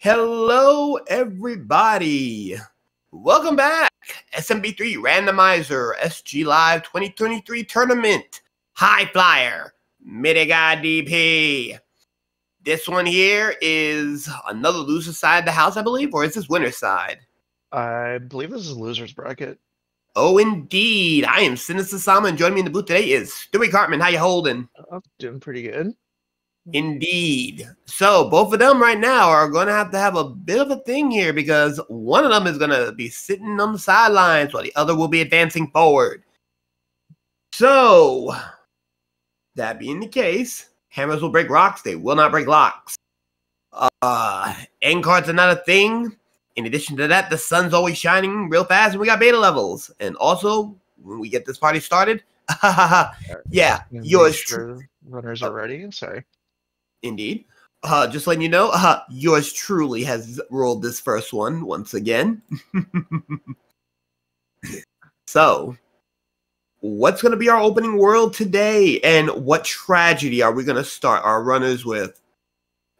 Hello, everybody. Welcome back. SMB3 Randomizer SG Live 2023 Tournament. High Flyer. Midi Guy DP. This one here is another loser side of the house, I believe, or is this winner side? I believe this is loser's bracket. Oh, indeed. I am Sinister Sama, and joining me in the booth today is Stewie Cartman. How you holding? I'm doing pretty good. Indeed. So both of them right now are going to have to have a bit of a thing here because one of them is going to be sitting on the sidelines while the other will be advancing forward. So, that being the case, hammers will break rocks. They will not break locks. Uh, end cards are not a thing. In addition to that, the sun's always shining real fast, and we got beta levels. And also, when we get this party started, yeah, yours. Sure runners are ready. Sorry. Indeed. Uh, just letting you know, uh, yours truly has rolled this first one once again. so, what's going to be our opening world today, and what tragedy are we going to start our runners with?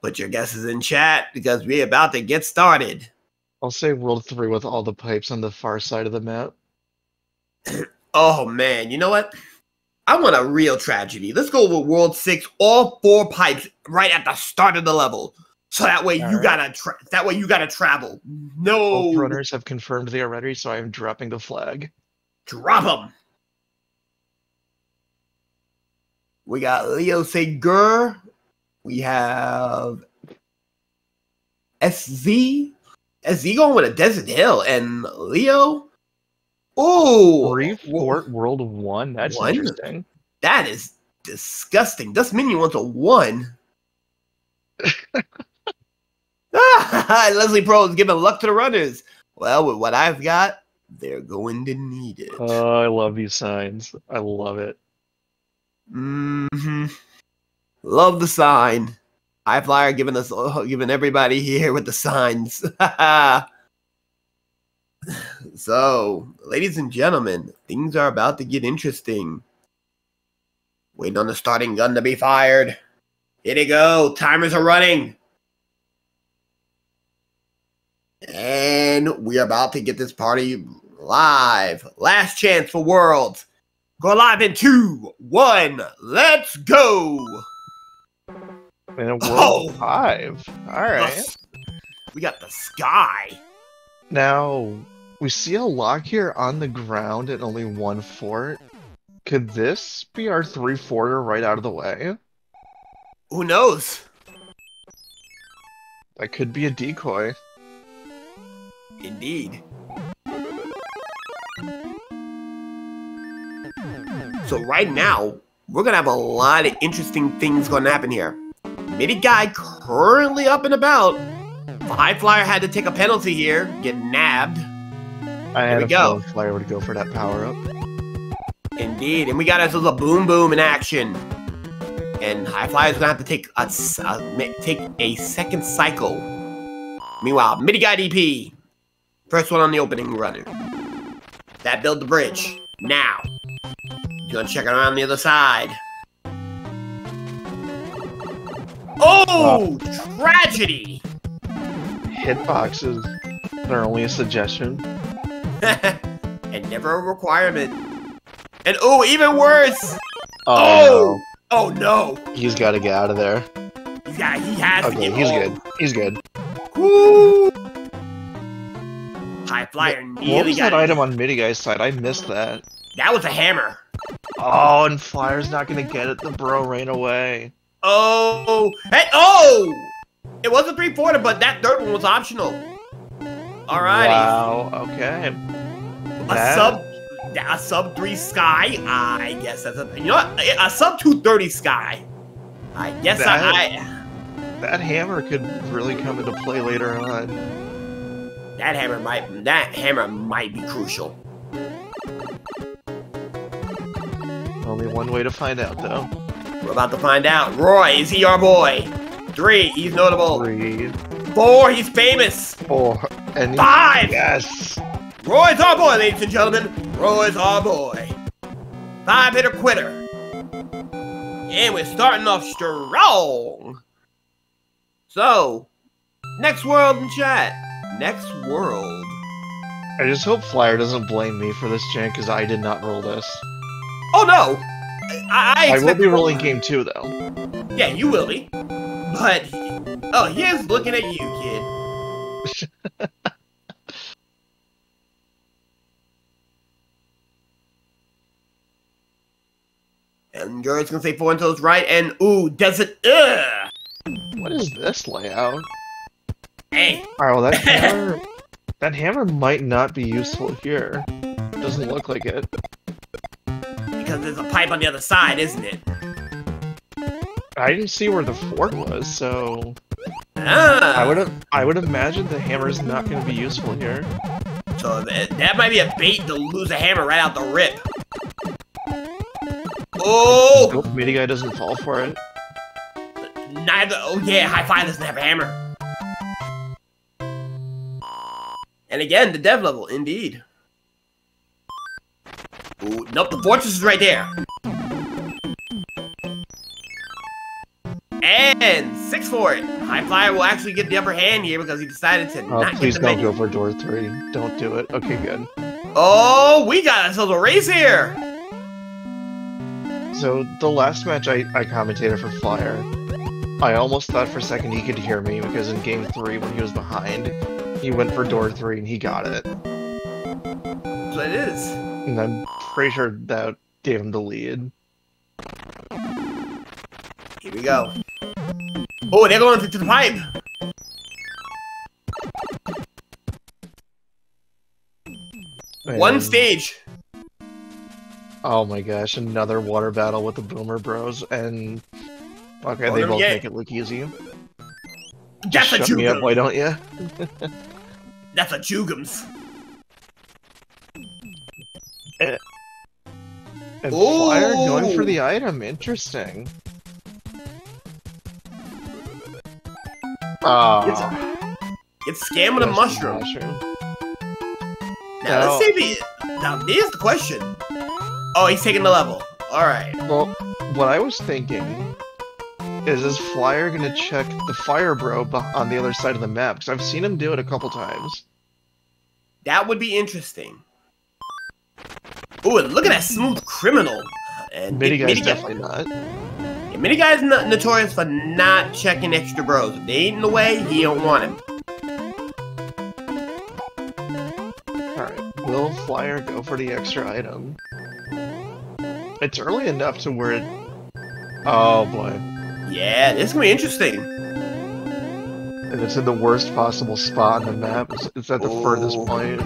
Put your guesses in chat because we're about to get started. I'll say world three with all the pipes on the far side of the map. oh man, you know what? I want a real tragedy. Let's go with World Six, all four pipes right at the start of the level, so that way all you right. gotta tra- that way you gotta travel. No Both runners have confirmed they are ready, so I am dropping the flag. Drop them. We got Leo Segur. We have SZ. SZ going with a Desert Hill and Leo Oh, Free Fort World One. That's one? interesting. That is disgusting. Dust Minion wants a one. Leslie Pro is giving luck to the runners. Well, with what I've got, they're going to need it. Oh, I love these signs. I love it. hmm Love the sign. High Flyer giving us, giving everybody here with the signs. So, ladies and gentlemen, things are about to get interesting. Waiting on the starting gun to be fired. Here they go. Timers are running. And we are about to get this party live. Last chance for Worlds. Go live in two, one, let's go. In a world oh. five. All right. We got the sky. Now, we see a lock here on the ground and only one fort. Could this be our three-forter right out of the way? Who knows? That could be a decoy. Indeed. So right now, we're gonna have a lot of interesting things gonna happen here. Midi guy currently up and about. High Flyer had to take a penalty here, get nabbed. I had a go. Flyer would go for that power up. Indeed, and we got ourselves a boom boom in action. And High Flyer's gonna have to take a, a take a second cycle. Meanwhile, Midi Guy DP, first one on the opening runner. That build the bridge now. You gonna check it around the other side. Oh, tragedy! Hitboxes are only a suggestion. and never a requirement. And oh, even worse! Oh! Oh no! Oh, no. He's got to get out of there. Yeah, he has okay, he's good. He's good. Woo! High flyer nearly What was that item on Midi Guy's side? I missed that. That was a hammer. Oh, and Flyer's not gonna get it. The bro ran away. Oh! Hey! Oh! It was a three-pointer, but that third one was optional. Alrighty. Wow. Okay. A sub, a sub three sky. I guess that's a you know what? a sub two thirty sky. I guess that, I, That hammer could really come into play later on. That hammer might. That hammer might be crucial. Only one way to find out, though. We're about to find out. Roy, is he our boy? Three, he's notable. Three. Four, he's famous. Four. And Five! Yes! Roy's our boy, ladies and gentlemen. Roy's our boy. Five hitter quitter. And we're starting off strong. So, Next world in chat. Next world. I just hope Flyer doesn't blame me for this, Jan, because I did not roll this. Oh no! I, I, I will be rolling game two, though. Yeah, you will be. But oh, he is looking at you, kid. and Jared's gonna say four until it's right, and ooh, does it? Ugh. What is this layout? Hey, Alright, well, that hammer... that hammer might not be useful here. Doesn't look like it. because there's a pipe on the other side, isn't it? I didn't see where the fort was, so... Ah, I would have I would imagine the hammer's not going to be useful here. So that, that might be a bait to lose a hammer right out the rip. Oh, Hope Midi guy doesn't fall for it. neither. Oh yeah, high five doesn't have a hammer. And again, the dev level, indeed. Ooh, nope, the fortress is right there. And six for it. High Flyer will actually get the upper hand here because he decided to Oh, not please get the don't go for door three. Don't do it. Okay, good. Oh, we got ourselves a race here. So the last match I, I commentated for Flyer, I almost thought for a second he could hear me because in game three when he was behind, he went for door three and he got it. So it is. And I'm pretty sure that gave him the lead. Here we go. Oh, they're going to the pipe. One stage. Oh my gosh, another water battle with the Boomer Bros and okay, Oh, they both yeah. make it look easy. That's a Shut me up, why don't you? That's a Jugem's. And Ooh. Flyer going for the item, interesting. Oh, It's scam with a mushroom. Now No. let's see if he. Now there's the question. Oh, he's taking the level. All right. Well, what I was thinking is, is Flyer gonna check the Fire Bro on the other side of the map? Because I've seen him do it a couple times. That would be interesting. Ooh, and look at that smooth criminal. And Midi guy's definitely not. Yeah, Mini guy's no- notorious for not checking extra bros. If they ain't in the way, he don't want him. Alright, will Flyer go for the extra item? It's early enough to where it... Oh boy. Yeah, this is gonna be interesting. And it's in the worst possible spot on the map. It's, at the furthest oh. point.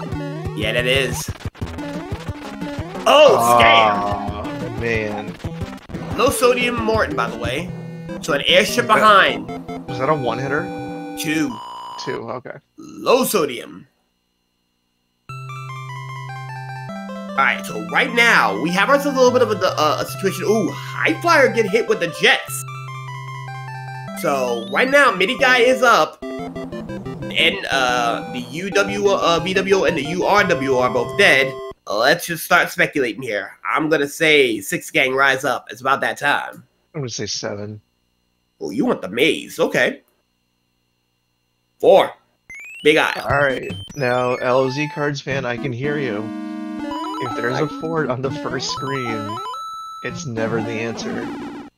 Yeah, that is. Oh, scam! Oh, man. Low sodium Morton, by the way. So an airship behind. Was that a one-hitter? Two. Two, okay. Low sodium. Alright, so right now, we have ourselves a little bit of a, uh, a situation. Ooh, High Flyer get hit with the jets. So, right now, Midi Guy is up. And uh, the UW, uh, VWO and the URW are both dead. Let's just start speculating here. I'm gonna say Six Gang Rise Up. It's about that time. I'm gonna say seven. Oh, you want the maze. Okay. Four. Big Eye. Alright, now LOZ Cards fan, I can hear you. If there's a fort on the first screen, it's never the answer.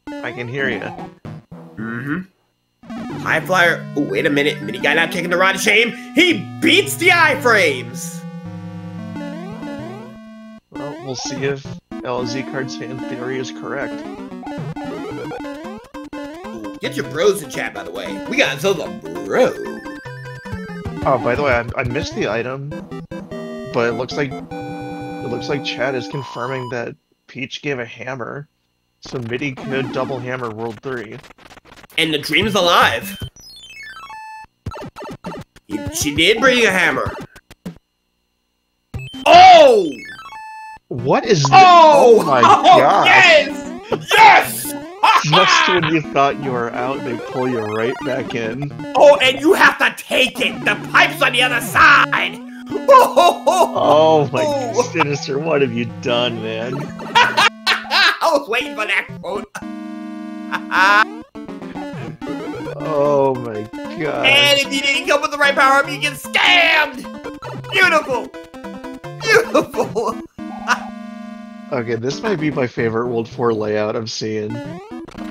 I can hear you. Mm-hmm. High flyer. Oh, wait a minute. Mini guy not taking the rod of shame. He beats the iframes. Well, see if LZ Cards fan theory is correct. Get your bros in chat, by the way. We got ourselves a bro. Oh, by the way, I, I missed the item, but it looks like it looks like Chad is confirming that Peach gave a hammer, so Midi could double hammer World Three. And the dream's alive. She did bring a hammer. Oh! What is? th- Oh! my oh, god! Yes! Yes! Just when you thought you were out, they pull you right back in. Oh, and you have to take it. The pipe's on the other side. Oh, Oh my Oh. sinister! What have you done, man? I was waiting for that quote. Oh my god. And if you didn't come with the right power up, you get scammed! Beautiful! Beautiful! Okay, this might be my favorite World 4 layout I'm seeing.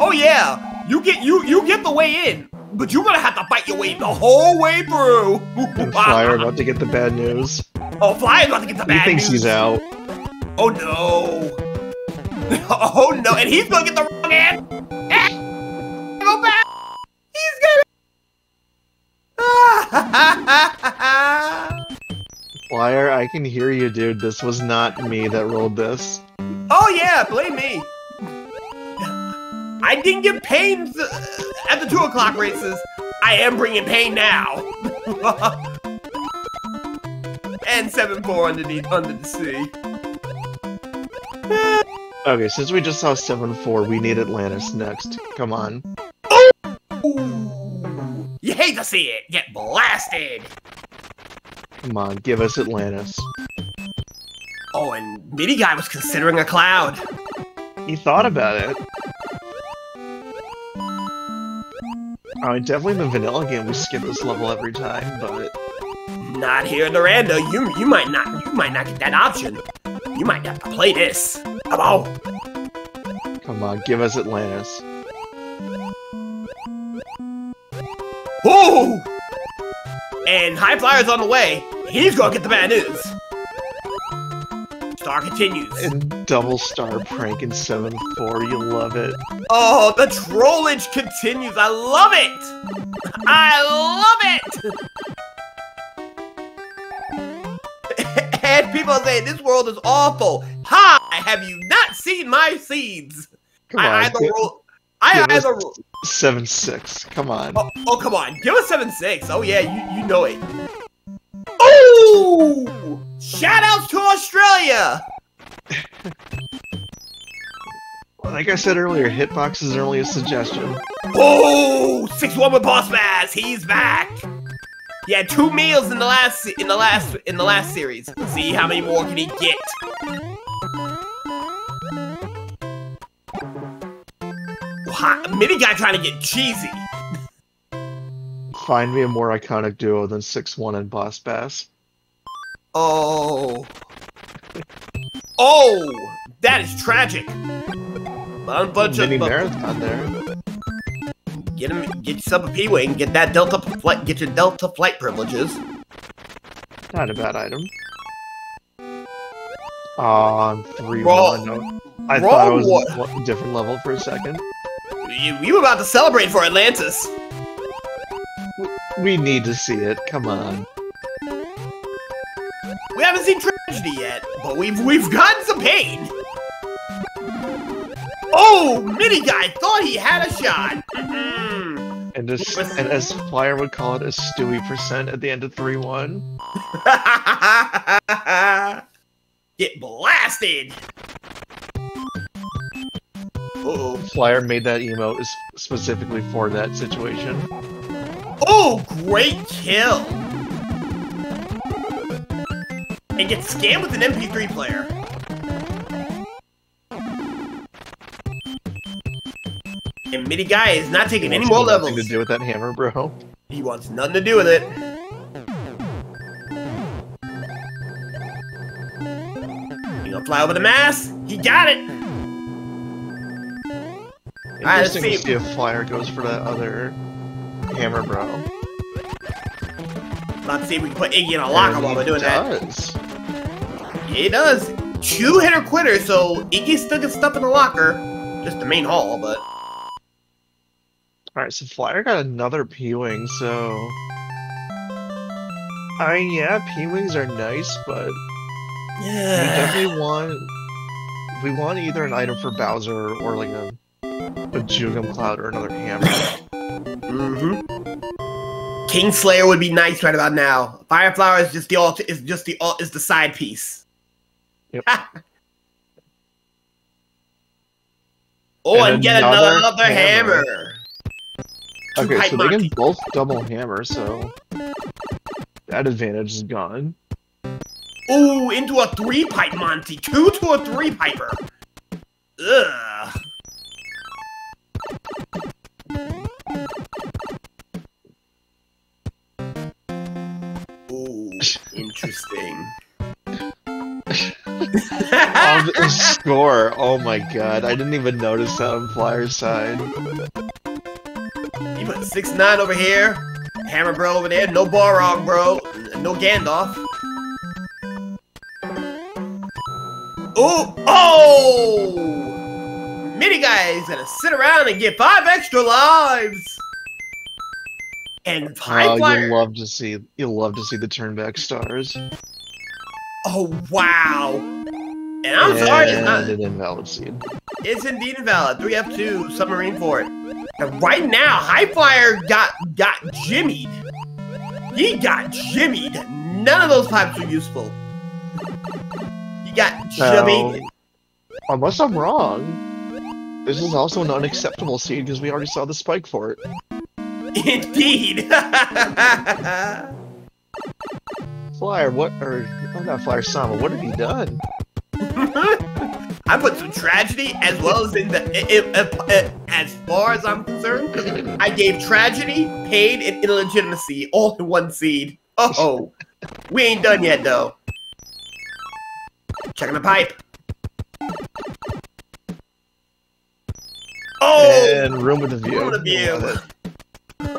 Oh yeah! You get you you get the way in, but you're gonna have to fight your way the whole way through! And Flyer about to get the bad news. oh, Flyer's about to get the bad news! He thinks news. he's out. Oh no! Oh no! And he's gonna get the wrong end! Eh, Go back! He's gonna... Flyer, I can hear you, dude. This was not me that rolled this. Oh yeah, blame me! I didn't get pain th- at the 2 o'clock races. I am bringing pain now! and 7-4 underneath, under the sea. Okay, since we just saw 7-4, we need Atlantis next. Come on. Ooh. You hate to see it get blasted! Come on, give us Atlantis. Oh, and Mini Guy was considering a cloud. He thought about it. I mean, definitely in the vanilla game we skip this level every time, but Not here in. You you might not you might not get that option. You might have to play this. Come on. come on, give us Atlantis. Ooh! And High Flyer's on the way. He's gonna get the bad news. Star continues. And double star prank in 7-4, you love it. Oh, the trollage continues. I love it. I love it. and people say this world is awful. Hi, have you not seen my seeds? Come I on, either roll. I either roll. 7-6, come on. Oh, oh, come on. Give us 7 6. Oh, yeah, you, you know it. Oh! Shout outs to Australia! Like I said earlier, hitboxes are only a suggestion. Oh! 6 1 with Boss Bass. He's back. He had two meals in the last in the last in the last series. Let's see how many more can he get. Hot, mini guy trying to get cheesy. Find me a more iconic duo than 6-1 and Boss Bass. Oh. Oh! That is tragic. A bunch of Mini marathon there. get him, get yourself a P-wing, get that Delta flight, get your Delta flight privileges. Not a bad item. Aw, 3 Raw- 1. I Raw thought it was a different level for a second. You, you were about to celebrate for Atlantis. We need to see it. Come on. We haven't seen tragedy yet, but we've we've gotten some pain. Oh, mini guy thought he had a shot. Mm-mm. And as, and as Flyer would call it, a Stewie percent at the end of 3 1. Get blasted. Uh-oh. Flyer made that emote is specifically for that situation. Oh, great kill! And get scammed with an MP3 player. And Mini Guy is not taking any more Nothing levels. to do with that hammer, bro. He wants nothing to do with it. You gonna fly over the mass? He got it! let's to see. see if Flyer goes for that other hammer, bro. Let's see if we can put Iggy in a locker while we're doing that. Does. He does. Two hitter quitter, so Iggy still gets stuff in the locker. Just the main hall, but. Alright, so Flyer got another P-Wing, so... I mean, yeah, P-Wings are nice, but Yeah. we definitely want... We want either an item for Bowser or like a, a Jugem Cloud or another hammer. Mm-hmm. Kingslayer would be nice right about now. Fireflower is just the alt is just the alt is the side piece. Yep. oh, and, And get another another, hammer. hammer. Okay, so they can both double hammer, so... That advantage is gone. Ooh, into a three pipe Monty. Two to a three piper. Ugh. Ooh, interesting. Oh, the score. Oh my god. I didn't even notice that on Flyer's side. You put six nine over here, Hammer Bro over there, no Balrog Bro, no Gandalf. Ooh, oh! Mini guy is gonna sit around and get five extra lives. And High Oh, Flyer. you'll love to see you'll love to see the turn back stars. Oh wow! And I'm sorry, it's, not, an invalid seed. it's indeed invalid. Three F two submarine for it. And right now, High Flyer got got jimmied. He got jimmied. None of those pipes are useful. He got jimmied. So, unless I'm wrong, this is also an unacceptable seed because we already saw the spike for it. Indeed. Flyer, what or oh not Flyer Sama, what have you done? I put some tragedy as well as in the i i i as far as I'm concerned. I gave tragedy, pain, and illegitimacy all in one seed. Oh, we ain't done yet though. Checking the pipe. Oh, And room with a view. room with a view.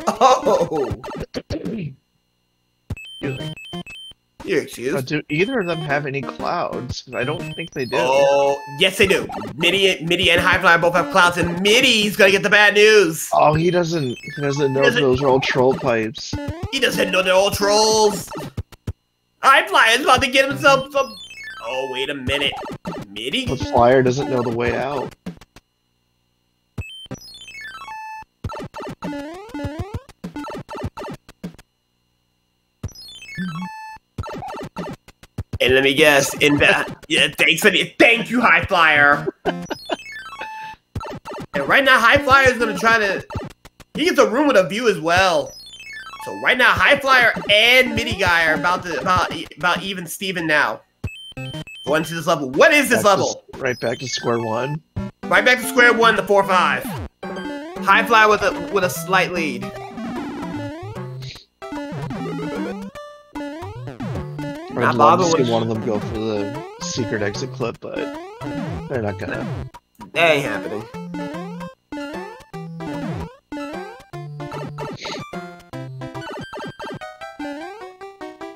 Oh. It. You're Uh, do either of them have any clouds? I don't think they do. Oh, yes they do. Midi, Midi, and High Flyer both have clouds, and Midi's gonna get the bad news. Oh, he doesn't. He doesn't know Doesn't- those are all troll pipes. He doesn't know they're all trolls. High Flyer's about to get himself some. Oh, wait a minute. Midi? The flyer doesn't know the way out. And let me guess, in that, yeah, thanks for the, thank you, High Flyer. and right now, High Flyer is gonna try to, he gets a room with a view as well. So right now, High Flyer and Midi Guy are about to, about, about even Steven now. Going to this level. What is this Back level? s- right back to square one. Right back to square one, the four five. High Flyer with a, with a slight lead. I'd love to see one of them go for the secret exit clip, but they're not gonna. That ain't happening.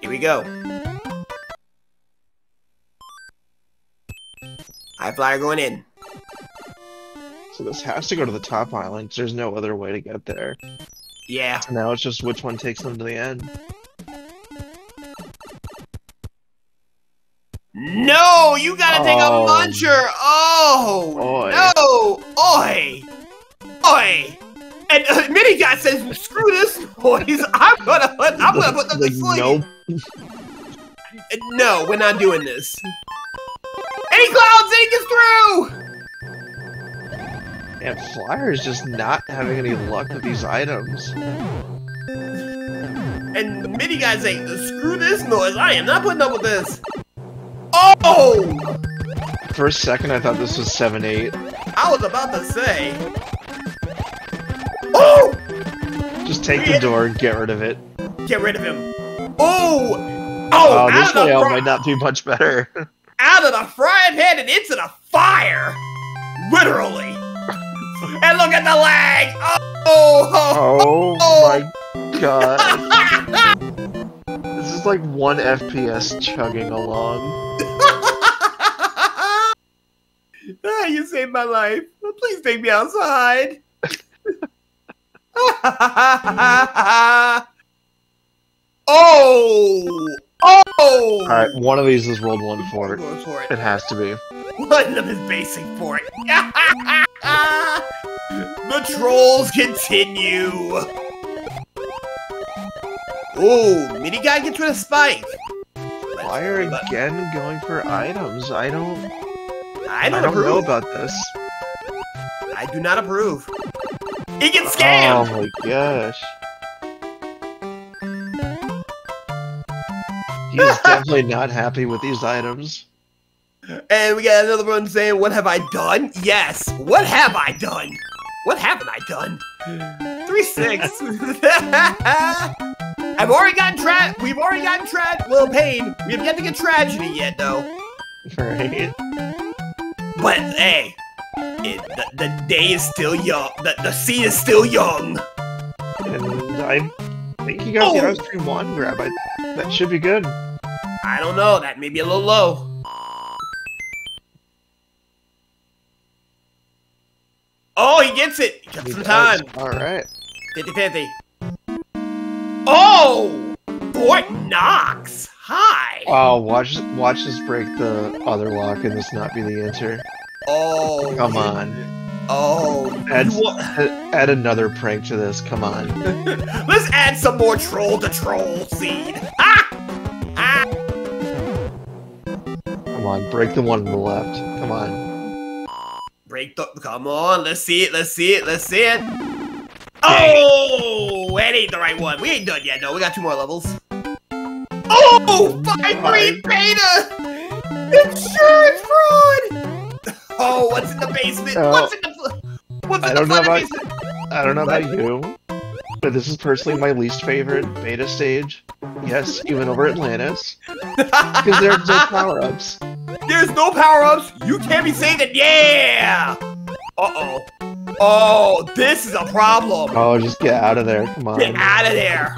Here we go. High flyer going in. So this has to go to the top island there's no other way to get there. Yeah. Now it's just which one takes them to the end. No, you gotta take a Oh. muncher. Oh Oi. no, oi, oi. And uh, Mini guy says, "Screw this noise. I'm gonna put. I'm gonna put them to sleep." nope. No, we're not doing this. He clouds he gets through! And Flyer is just not having any luck with these items. And the mini guy's like, screw this noise, I am not putting up with this. Oh! For a second, I thought this was 7-8. I was about to say. Oh! oh! Just take the door and get rid of it. Get rid of him. Oh! Oh, Oh, this layout might not be much better. out of the frying pan and into the fire! Literally! and look at the lag! Oh! Oh! oh, oh my god. This is like one FPS chugging along. ah, you saved my life. Please take me outside. oh! Oh! Alright, one of these is World 1 for it. For It it. has to be. One of his basic for it. the trolls continue. Oh, mini guy gets rid of Spike. Let's- Flyer but- again going for items. I don't I I don't, don't know about this. I do not approve. He gets scammed. Oh my gosh. He's definitely not happy with these items. And we got another one saying, What have I done? Yes. What have I done? What haven't I done? 3 6. I've already gotten tra- we've already gotten tra- Lil Pain. We have yet to get tragedy yet, though. Right. But hey, it, the, the day is still young. The, the sea is still young. And I think he got the Oh. ice cream one grab. I, that should be good. I don't know. That may be a little low. Oh, he gets it. He got some time. All right. 50 50. Oh! Fort Knox! Hi! Oh, watch watch this break the other lock and this not be the answer. Oh. Come on. Oh. Add, add add another prank to this. Come on. Let's add some more troll to troll seed. Ah! Ah! Come on. Break the one on the left. Come on. Break the. Come on. Let's see it. Let's see it. Let's see it. Oh! That ain't the right one. We ain't done yet. No, we got two more levels. Oh! Five green beta! Insurance fraud! Oh, what's in the basement? Oh. What's in the. What's in I the don't know about- basement? I don't know about you, but this is personally my least favorite beta stage. Yes, even over Atlantis, because there's no power ups. There's no power ups. You can't be saying that. Yeah. Uh oh. Oh, this is a problem. Oh, just get out of there. Come on. Get out of there.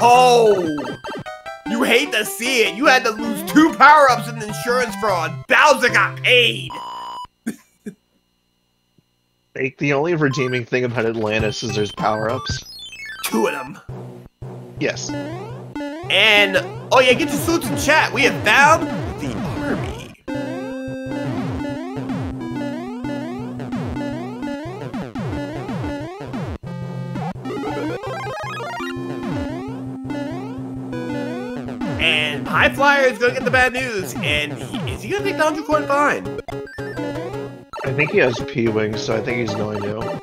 Oh. You hate to see it. You had to lose two power ups in the insurance fraud. Bowser got paid. Like, the only redeeming thing about Atlantis is there's power ups. Two of them. Yes. And oh yeah, get your suits in chat. We have found the army. High Flyer is gonna get the bad news, and he, is he gonna take the hundred coin fine? I think he has P wings, so I think he's going to.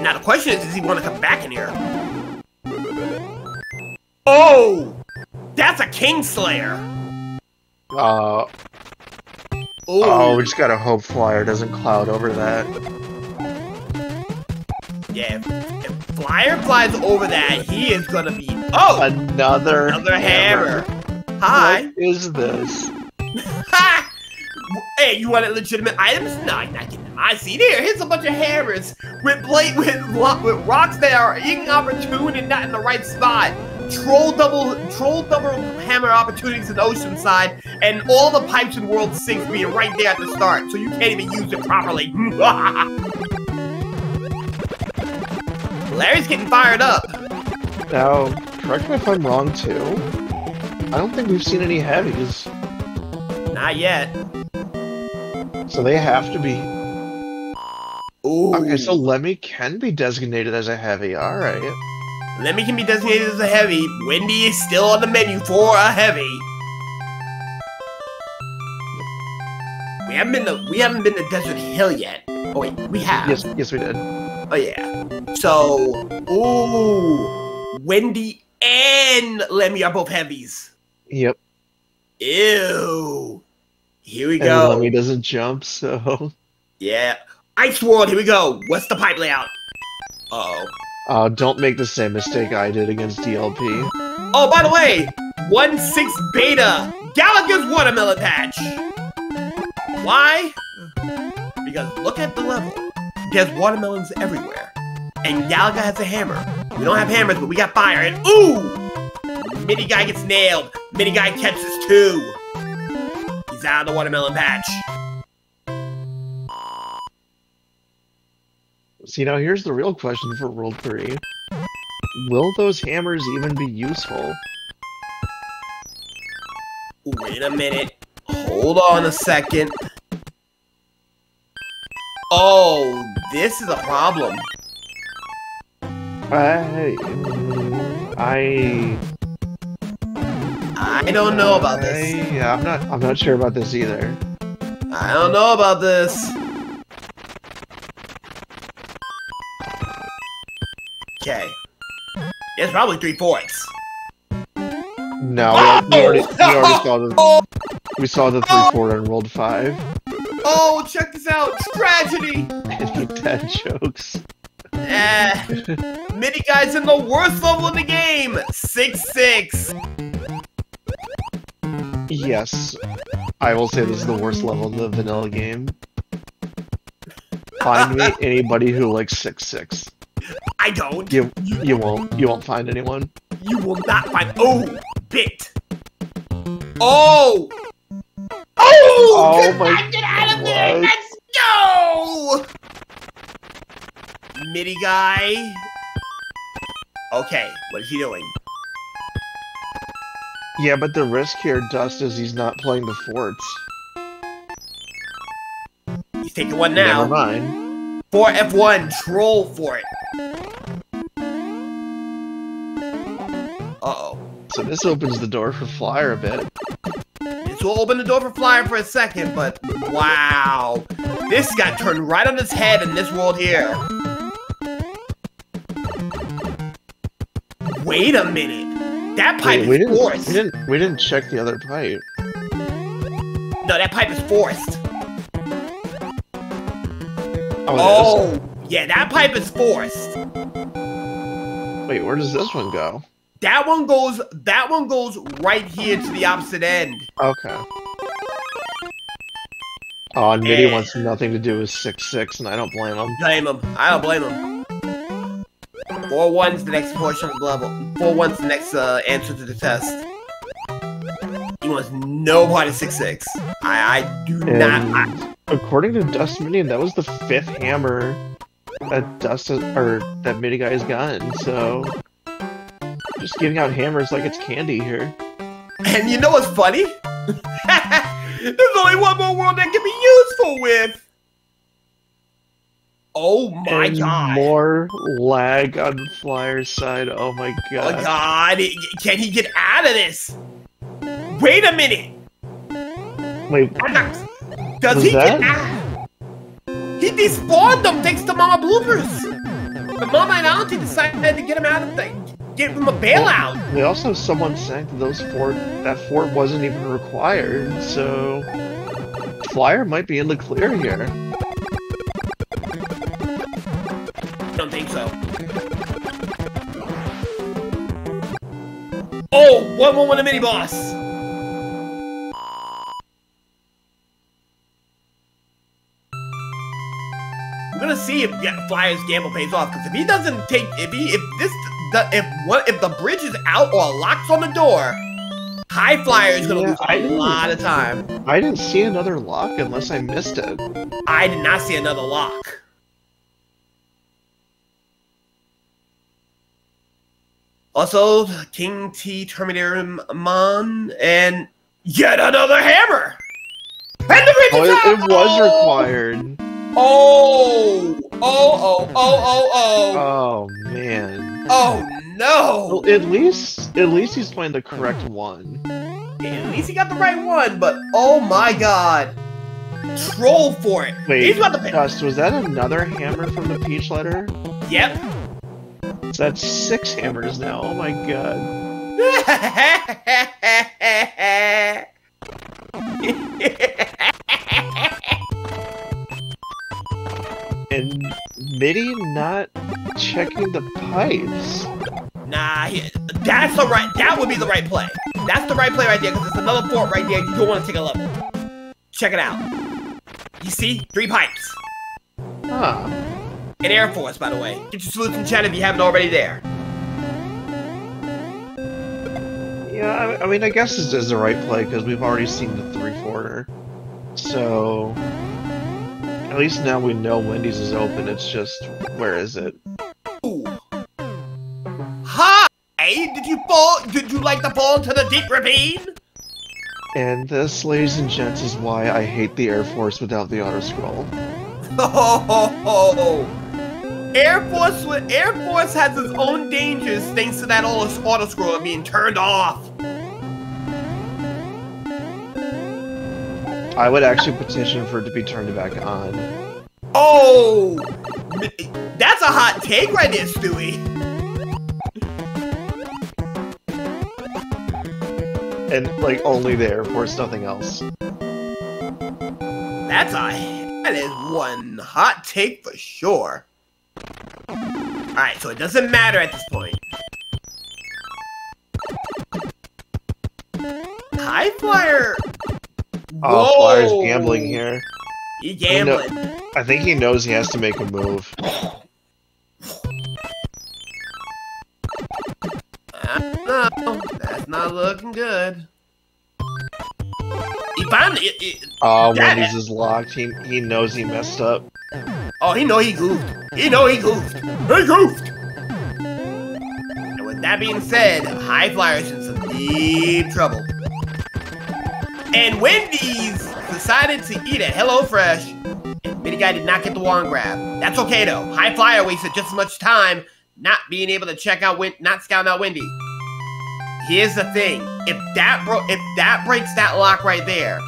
Now the question is, does he want to come back in here? Oh, that's a Kingslayer. Uh, oh, we just gotta hope Flyer doesn't cloud over that. Yeah, Flyer flies over that, he is gonna be. Oh, Another, another hammer. Hi. What is this? Ha! Hey, you wanted legitimate items? No, you're not getting them. I see. There, here's a bunch of hammers with blade with with rocks that are inopportune and not in the right spot. Troll double, troll double hammer opportunities in Oceanside, and all the pipes in World Six being right there at the start, so you can't even use it properly. Larry's getting fired up. Now, correct me if I'm wrong too. I don't think we've seen any heavies, Not yet. so they have to be. Ooh. Okay, so Lemmy can be designated as a heavy. All right. Lemmy can be designated as a heavy. Wendy is still on the menu for a heavy. We haven't been to we haven't been to Desert Hill yet. Oh wait, we have. Yes, yes, we did. Oh yeah. So, ooh, Wendy and Lemmy are both heavies. Yep. Ew. Here we go. And. Lemmy doesn't jump, so. Yeah. Ice World. Here we go. What's the pipe layout? Uh oh. Uh, don't make the same mistake I did against DLP. Oh, by the way, 1-6 Beta, Gallagher's Watermelon Patch. Why? Because look at the level. There's watermelons everywhere. And Galaga has a hammer. We don't have hammers, but we got fire. And ooh! Mini Guy gets nailed. Mini Guy catches two. He's out of the watermelon patch. See, now here's the real question for World 3. Will those hammers even be useful? Wait a minute. Hold on a second. Oh, this is a problem. I. I. I don't know about this. I, yeah, I'm not. I'm not sure about this either. I don't know about this. Okay. It's probably three fourths. No, we, we already, we already saw the. We saw the three four and rolled Five. Oh, check this out. Tragedy. Dad jokes? Eh, Mini Guy's in the worst level in the game. Six six. Yes, I will say this is the worst level in the vanilla game. Find me anybody who likes six six. I don't. You you won't you won't find anyone. You will not find. Oh, bit. Oh. Oh! Oh get, my Get out of there! Let's go! Mini guy. Okay, what is he doing? Yeah, but the risk here, Dust, is he's not playing the forts. He's taking one now. Never mind. For F1, troll for it. Uh-oh. So this opens the door for Flyer a bit. Will open the door for Flyer for a second, but wow. This got turned right on its head in this world here. Wait a minute. That pipe Wait, we is didn't forced. we didn't we didn't check the other pipe. No, that pipe is forced. Oh, Oh, yeah, that pipe is forced. Wait, where does this one go? That one goes. That one goes right here to the opposite end. Okay. Oh, and Mitty wants nothing to do with six six, and I don't blame him. Blame him. I don't blame him. Four one's the next portion of the level. Four one's the next uh, answer to the test. He wants no part of six six. I I do not. I, according to Dust Minion, that was the fifth hammer that Dust or that Mitty guy has gotten. So just giving out hammers like it's candy here. and you know what's funny? There's only one more world that can be useful with. Oh my and god. More lag on the Flyers side. Oh my Oh god. god. Can he get out of this? Wait a minute. Wait, not- Does he that- get out? He despawned them thanks to Mama Bloopers. The Mama and Auntie decided to get him out of the give him a bailout. we also someone saying that those fort that fort wasn't even required. So Flyer might be in the clear here. Don't think so. Oh, one more with a mini boss. We're gonna see if yeah, Flyer's gamble pays off. Because if he doesn't take, if he, if this, the, if what, if the bridge is out or locks on the door, High Flyer is gonna Yeah, lose I a lot of time. I didn't see another lock unless I missed it. I did not see another lock. Also, King T Terminator Mon and yet another hammer. And the bridge Oh, it, it was required. Oh, oh, oh, oh, oh, oh, Oh man. oh no! Well, at least at least he's playing the correct one. At least he got the right one, but oh my god, troll for it. Wait, He's about to pay. Dust, was that another hammer from the Peach letter? Yep. So that's six hammers now. Oh my god. And Mitty not checking the pipes. nah, that's the right. That would be the right play. That's the right play right there because it's another fort right there. You don't want to take a level. Check it out. You see, three pipes. Huh. An Air Force, by the way. Get your salutes in chat if you haven't already there. Yeah, I, I mean, I guess this is the right play because we've already seen the three quarter. So at least now we know Wendy's is open. It's just where is it? Ooh. Hi! Did you fall? Did you like to fall into the deep ravine? And this, ladies and gents, is why I hate the Air Force without the auto scroll. Ho ho ho ho! Air Force with Air Force has its own dangers thanks to that auto auto scroller being turned off. I would actually petition for it to be turned back on. Oh, that's a hot take right there, Stewie. And, like, only the Air Force, nothing else. That's a that is one hot take for sure. Alright, so it doesn't matter at this point. High Flyer! Oh, Flyer's gambling here. He gambling. I think he knows he has to make a move. I. That's not looking good. He finally. Uh, it, it, Oh, That- Wendy's is locked. He he knows he messed up. oh, he know he goofed. He know he goofed. He goofed. And with that being said, High Flyer's in some deep trouble. And Wendy's decided to eat at HelloFresh, and Midi Guy did not get the wand grab. That's okay though. High Flyer wasted just as much time not being able to check out Win, not scouting out Wendy. Here's the thing: if that bro, if that breaks that lock right there,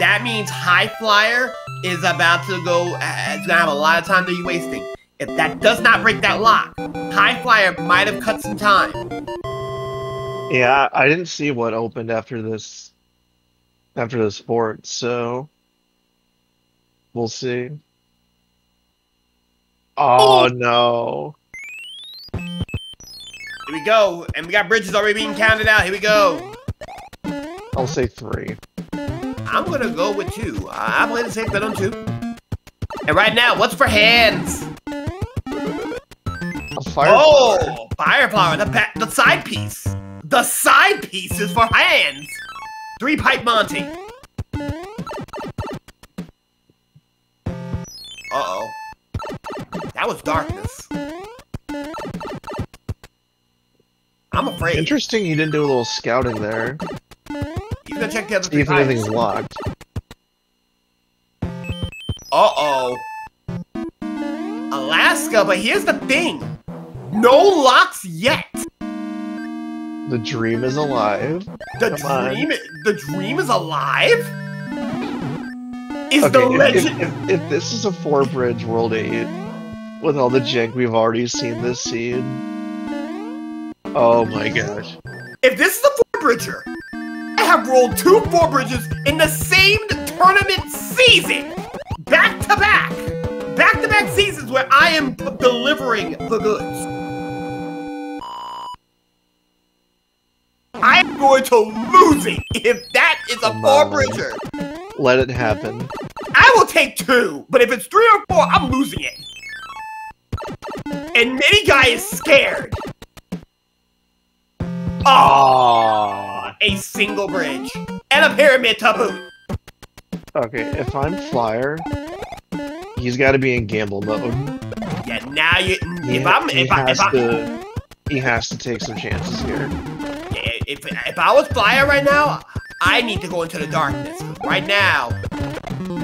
that means High Flyer is about to go. Uh, it's gonna have a lot of time to be wasting. If that does not break that lock, High Flyer might have cut some time. Yeah, I didn't see what opened after this after the sport, so we'll see. Oh, oh no. Here we go, and we got bridges already being counted out. Here we go. I'll say three. I'm gonna go with two. I- I'm going to say bet on two. And right now, what's for hands? A fire Oh, firepower, the the side piece. The side piece is for hands. Three pipe Monty. Uh-oh. That was darkness. I'm afraid. Interesting you didn't do a little scouting there. He's gotta check the other See if anything's locked. Uh-oh. Alaska, but here's the thing. No locks yet. The dream is alive. The Come on. dream, the dream is alive. Is the Okay, if, legend? if, if, if this is a four bridge world eight, with all the jank we've already seen this scene. Oh my gosh. If this is a four bridger, I have rolled two four bridges in the same tournament season, back to back, back to back seasons where I am delivering the goods. I am going to lose it if that is a oh, four on. bridger. Let it happen. I will take two, but if it's three or four, I'm losing it. And Midi Guy is scared. Oh, a single bridge and a pyramid to boot. Okay, if I'm flyer, he's got to be in gamble mode. Yeah, now you. He, If I'm, he if I, has if I, to, he has to take some chances here. If, if I was flyer right now, I need to go into the darkness. Right now,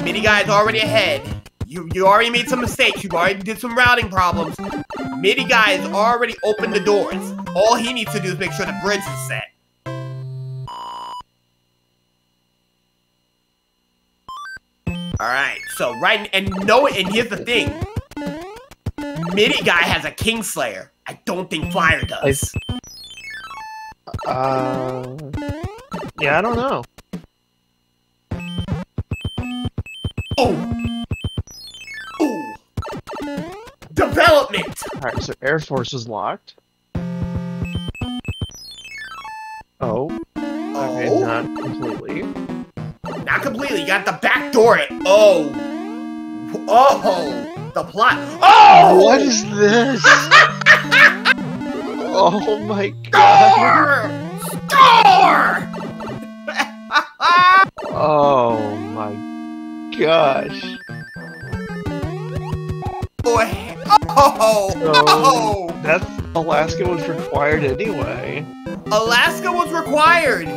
Midi Guy is already ahead. You you already made some mistakes. You already did some routing problems. Midi Guy has already opened the doors. All he needs to do is make sure the bridge is set. Alright, so right and no and here's the thing. Midi Guy has a Kingslayer. I don't think Flyer does. Uh, yeah, I don't know. Oh! Ooh! Development! Alright, so Air Force is locked. Oh, okay, Oh, not completely. not completely. You got the back door. It. Oh! Oh! The plot. Oh! What is this? oh my god. Score! Score! Oh my gosh. Boy. Oh! Oh! That's Alaska was required anyway. Alaska was required.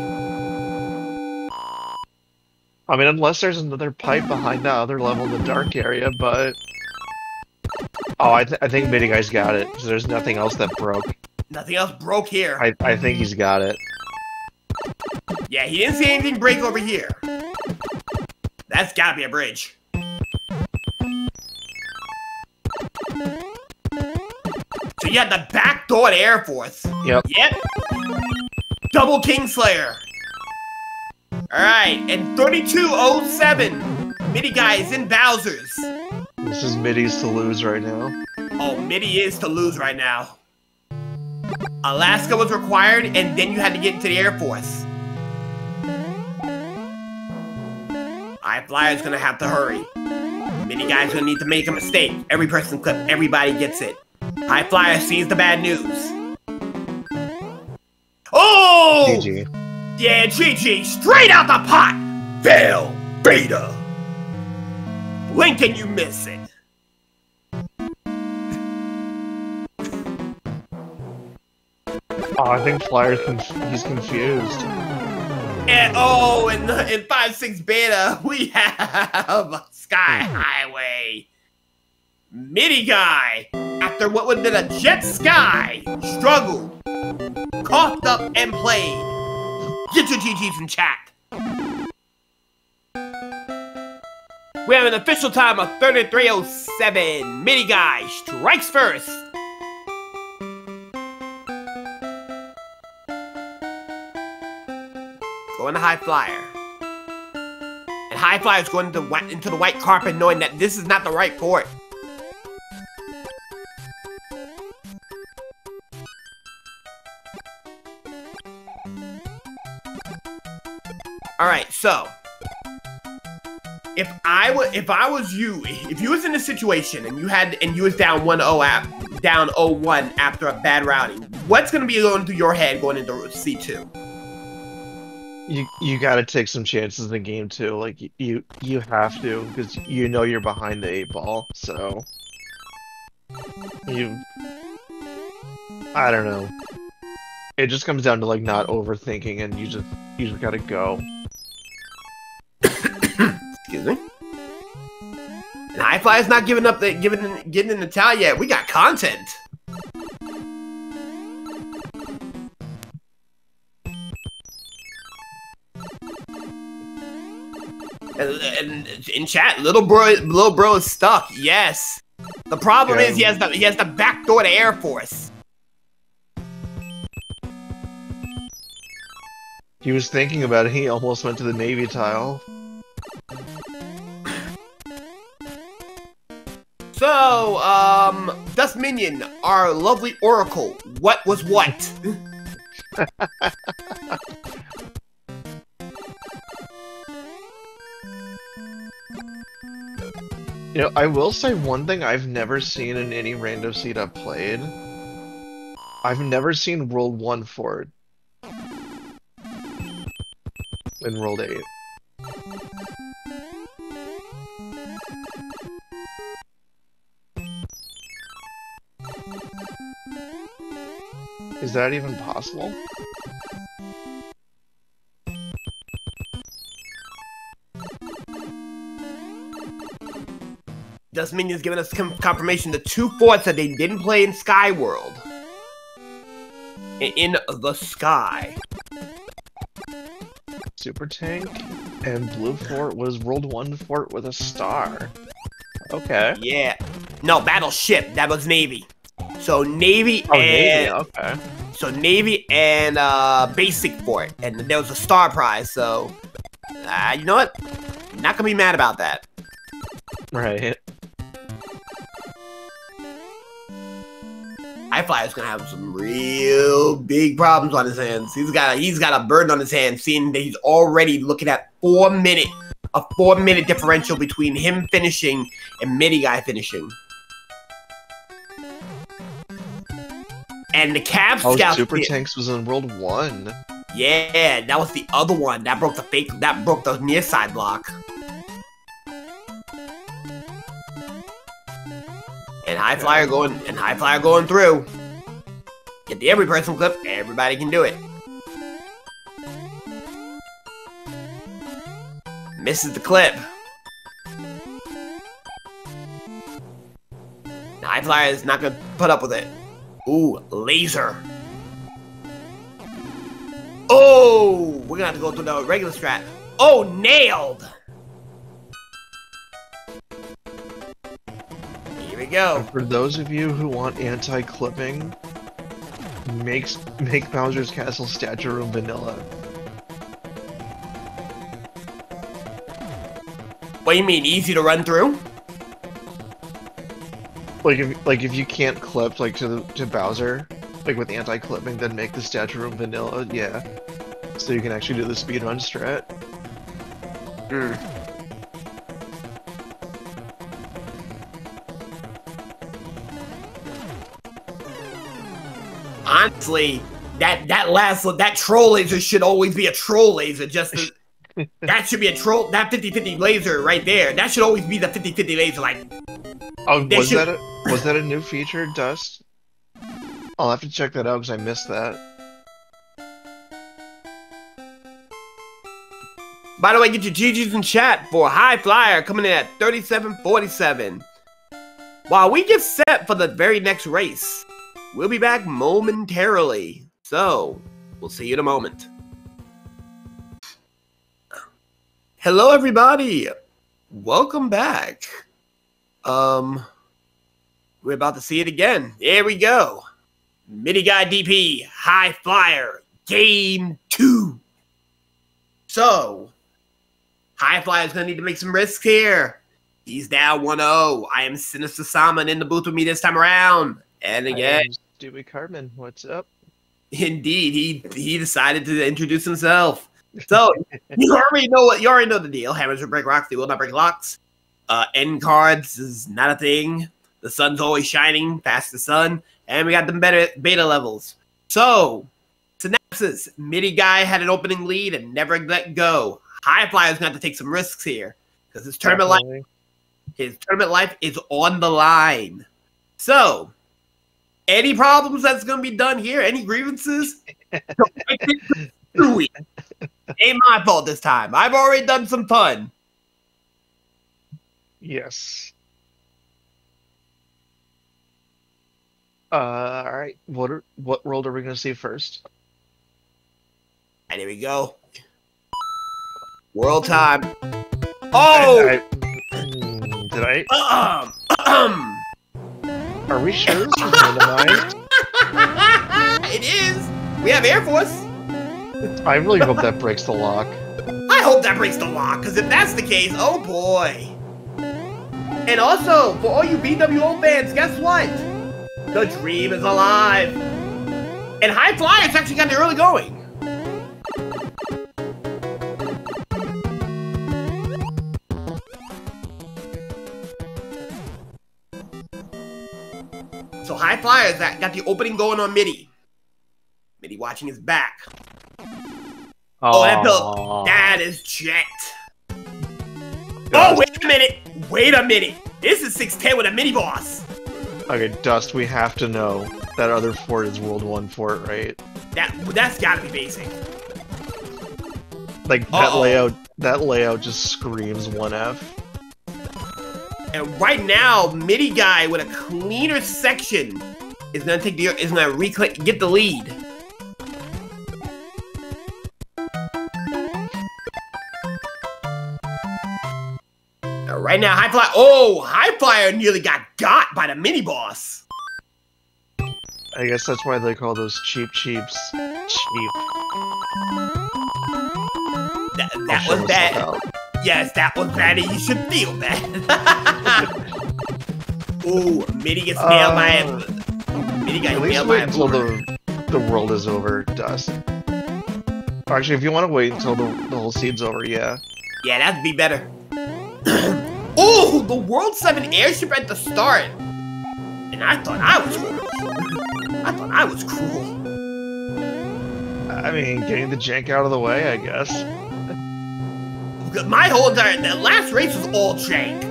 I mean, unless there's another pipe behind that other level in the dark area, but. Oh, I, th- I think Midi Guy's got it. 'cause there's nothing else that broke. Nothing else broke here. I, I think he's got it. Yeah, he didn't see anything break over here. That's gotta be a bridge. So you had the back door to Air Force. Yep. Yep. Double Kingslayer. Alright, and 3207. Midi guy is in Bowser's. This is Midi's to lose right now. Oh, Midi is to lose right now. Alaska was required, and then you had to get into the Air Force. High Flyer's gonna have to hurry. Many guys gonna need to make a mistake. Every person clip, everybody gets it. High Flyer sees the bad news. Oh! GG. Yeah, GG, straight out the pot! Fail, beta. When can you miss it? Oh, I think Flyer's conf he's confused. And oh, in in five six beta, we have Sky Highway. Midi guy, after what would have been a jet sky, struggled, coughed up, and played. Get your GGs in chat. We have an official time of 3307. Midi guy strikes first. Going to High Flyer. And High Flyer is going to whi- into the white carpet knowing that this is not the right port. Alright, so if I was if I was you, if you was in a situation and you had and you was down 1-0 at down 0-1 after a bad routing, what's gonna be going through your head going into C2? You you got to take some chances in the game too. Like you you have to because you know you're behind the eight ball. So you, I don't know. It just comes down to like not overthinking, and you just you just gotta go. Excuse me. And High Fly's not giving up the giving getting in the towel yet. We got content. And, in chat, little bro, little bro is stuck. Yes. The problem Yeah. is he has the he has the back door to Air Force. He was thinking about it. He almost went to the navy tile. So, um, Dust Minion, our lovely Oracle, what was what? You know, I will say one thing I've never seen in any random seed I've played. I've never seen World 1 for it. In World 8. Is that even possible? Dust Minion's giving us com- confirmation the two forts that they didn't play in Sky World. In the sky. Super Tank and Blue Fort was World 1 fort with a star. Okay. Yeah. No, Battleship. That was Navy. So Navy Oh, and Navy, okay. so Navy and uh Basic Fort, and there was a star prize. So, uh, you know what? Not gonna be mad about that. Right. High is gonna have some real big problems on his hands. He's got a, he's got a burden on his hands, seeing that he's already looking at four minute a four minute differential between him finishing and Midi guy finishing. And the Cab Oh, Scouts, Super Tanks was in World 1. yeah, that was the other one that broke the fake that broke the near side block. High Flyer going and High Flyer going through. Get the every person clip, everybody can do it. Misses the clip. High Flyer is not gonna put up with it. Ooh, laser. Oh, we're gonna have to go through the regular strat. Oh, nailed. We go. For those of you who want anti-clipping, makes make Bowser's Castle Statue Room vanilla. What do you mean, easy to run through? Like if like if you can't clip like to the to Bowser, like with anti-clipping, then make the statue room vanilla. Yeah, so you can actually do the speedrun strat. Mm. Honestly, that that last that troll laser should always be a troll laser. Just to, that should be a troll. That 50-50 laser right there. That should always be the 50-50 laser. Like, Oh, was should- that a, was that a new feature, Dust? I'll have to check that out because I missed that. by the way, get your GGs in chat for High Flyer coming in at 37.47. While we get set for the very next race, we'll be back momentarily. So, we'll see you in a moment. Hello, everybody. Welcome back. Um, we're about to see it again. Here we go. Midi Guy DP, High Flyer, Game 2. So, High Flyer's gonna need to make some risks here. He's down 1-0. I am Sinister Salmon in the booth with me this time around. And again, Stewie Cartman, what's up? indeed, he he decided to introduce himself. So you already know what you already know the deal. Hammers will break rocks, they will not break locks. Uh end cards is not a thing. The sun's always shining past the sun, and we got the better beta levels. So synapses, midi guy had an opening lead and never let go. High flyer's gonna have to take some risks here. Because his tournament life his tournament life is on the line. So, any problems that's going to be done here, any grievances, ain't my fault this time. I've already done some fun. Yes. Uh, all right. What are, what world are we gonna see first? And here we go. World time. Oh! I- Hmm, did I? Um. Are we sure this is it is. We have Air Force. I really hope that breaks the lock. I hope that breaks the lock, because if that's the case, oh boy. And also, for all you BWO fans, guess what? The dream is alive. And High Flyers actually got the early going. High Flyers got got the opening going on Midi. Midi watching his back. Oh, that. Aw. That is checked. Oh, wait a minute. Wait a minute. This is 610 with a mini boss. Okay, Dust. We have to know that other fort is World One fort, right? That that's gotta be basic. Like that Uh-oh. layout. That layout just screams one F. And right now, midi guy with a cleaner section is gonna take the is gonna reclaim get the lead. Now, right now, high flyer. Oh, high flyer nearly got got by the mini boss. I guess that's why they call those cheap cheaps cheap. That, that was bad. Yes, that was bad, and you should feel bad. Ooh, Midi gets nailed by Uh, a Midi got nailed by a until the the world is over, Dust. Actually, if you want to wait until the, the whole seed's over, yeah. Yeah, that'd be better. Ooh, the World 7 airship at the start. And I thought I was cruel. I thought I was cruel. I mean, getting the jank out of the way, I guess. My whole entire that last race was all jank.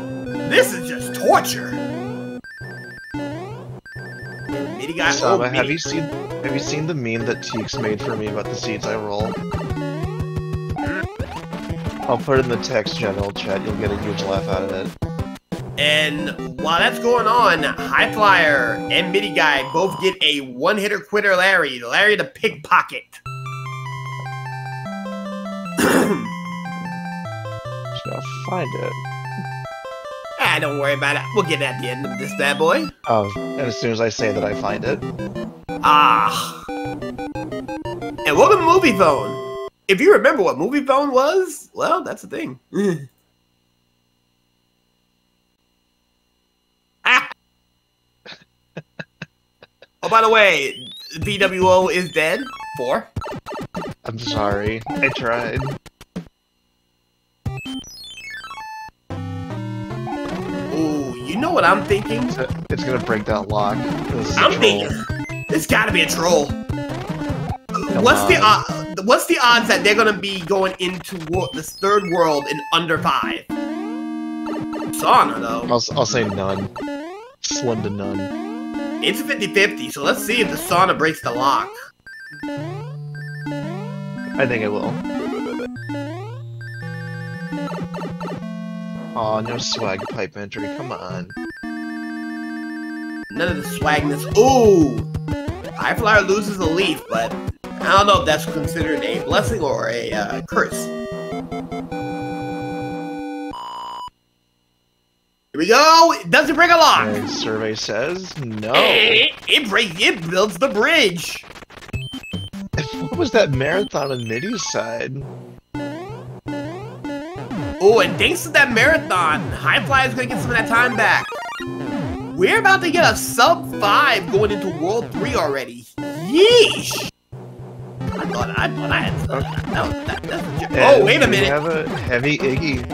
This is just torture. Got Sama, have you seen have you seen the meme that Teeks made for me about the seeds I roll? I'll put it in the text general chat. You'll get a huge laugh out of it. And while that's going on, High Flyer and Midi Guy both get a one hitter quitter Larry. Larry the pickpocket. Just gotta find it. ah, don't worry about it. We'll get it at the end of this bad boy. Oh, and as soon as I say that I find it, Ah. And welcome to Movie Phone. If you remember what Movie Phone was, well, that's the thing. ah. Oh, by the way, VWO is dead. Four. I'm sorry. I tried. You know what I'm thinking? It's, it's gonna break that lock. This is a I'm thinking this gotta be a troll. Come what's the uh, what's the odds that they're gonna be going into this third world in under five? Sauna though, I'll, I'll say none. Slim to none. it's 50-50, so let's see if the sauna breaks the lock. I think it will. Aw, no swag pipe entry, come on. None of the swagness. Ooh, High Flyer loses a leaf, but I don't know if that's considered a blessing or a uh, curse. Here we go. It doesn't break a lock. And survey says no. It, it breaks. It builds the bridge. what was that marathon on Midi's side? Oh, and thanks to that marathon, High Fly is gonna get some of that time back. We're about to get a sub five going into World Three already. Yeesh! I thought I thought I had. Was- that, that's a. Oh, wait a we minute. have a heavy Iggy.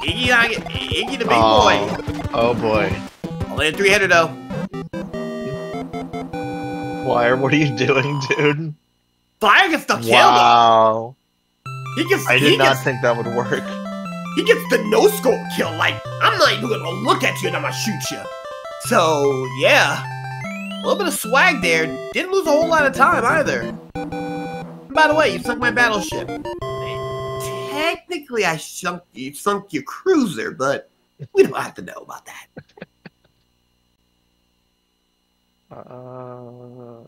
Iggy, I, Iggy the big Aw. boy. Oh boy. Only a three header though. Flyer, what are you doing, dude? Flyer gets the kill. Wow. He gets. I did not gets, think that would work. He gets the no scope kill. Like I'm not even gonna look at you and I'm gonna shoot you. So yeah, a little bit of swag there. Didn't lose a whole lot of time either. By the way, you sunk my battleship. Technically, I sunk you sunk your cruiser, but we don't have to know about that. Uh,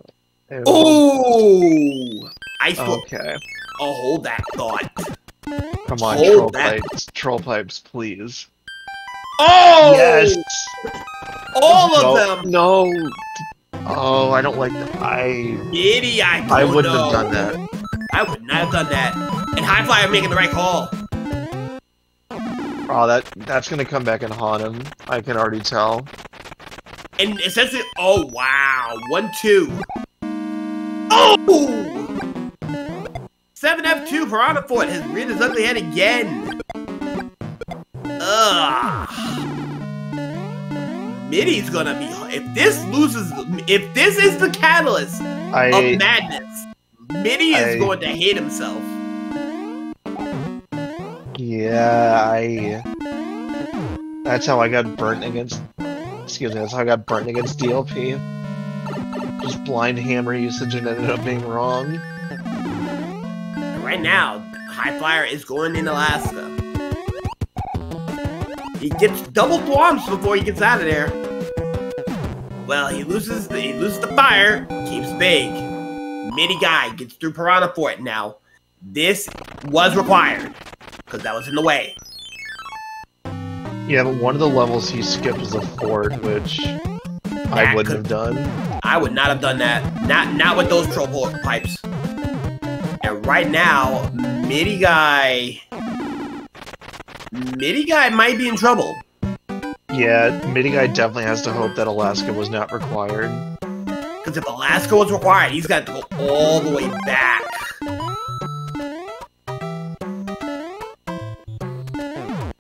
Oh, I thought. Okay. Oh, hold that thought. Come on, troll that. pipes. Troll pipes, please. Oh, Yes! all of them. No! Oh, I don't like that. I Giddy, I don't I wouldn't know. have done that. I would not have done that. And High Flyer making the right call. Oh, that that's gonna come back and haunt him. I can already tell. And essentially, oh wow, one two. 7F2 Piranha Fort has reared his ugly head again. Ugh. Midi's gonna be. If this loses, if this is the catalyst I of madness, Middy is I- going to hate himself. yeah, I that's how I got burnt against excuse me, that's how I got burnt against DLP. Just blind hammer usage and ended up being wrong. Right now, High Flyer is going in Alaska. He gets double thwomps before he gets out of there. Well, he loses the, he loses the fire, keeps big. Midi guy gets through Piranha Fort now. This was required because that was in the way. Yeah, but one of the levels he skipped was a fort, which I wouldn't could- have done. I would not have done that. Not not with those troll pipes. Right now, Midi guy, Midi guy might be in trouble. Yeah, Midi guy definitely has to hope that Alaska was not required. Because if Alaska was required, he's got to go all the way back.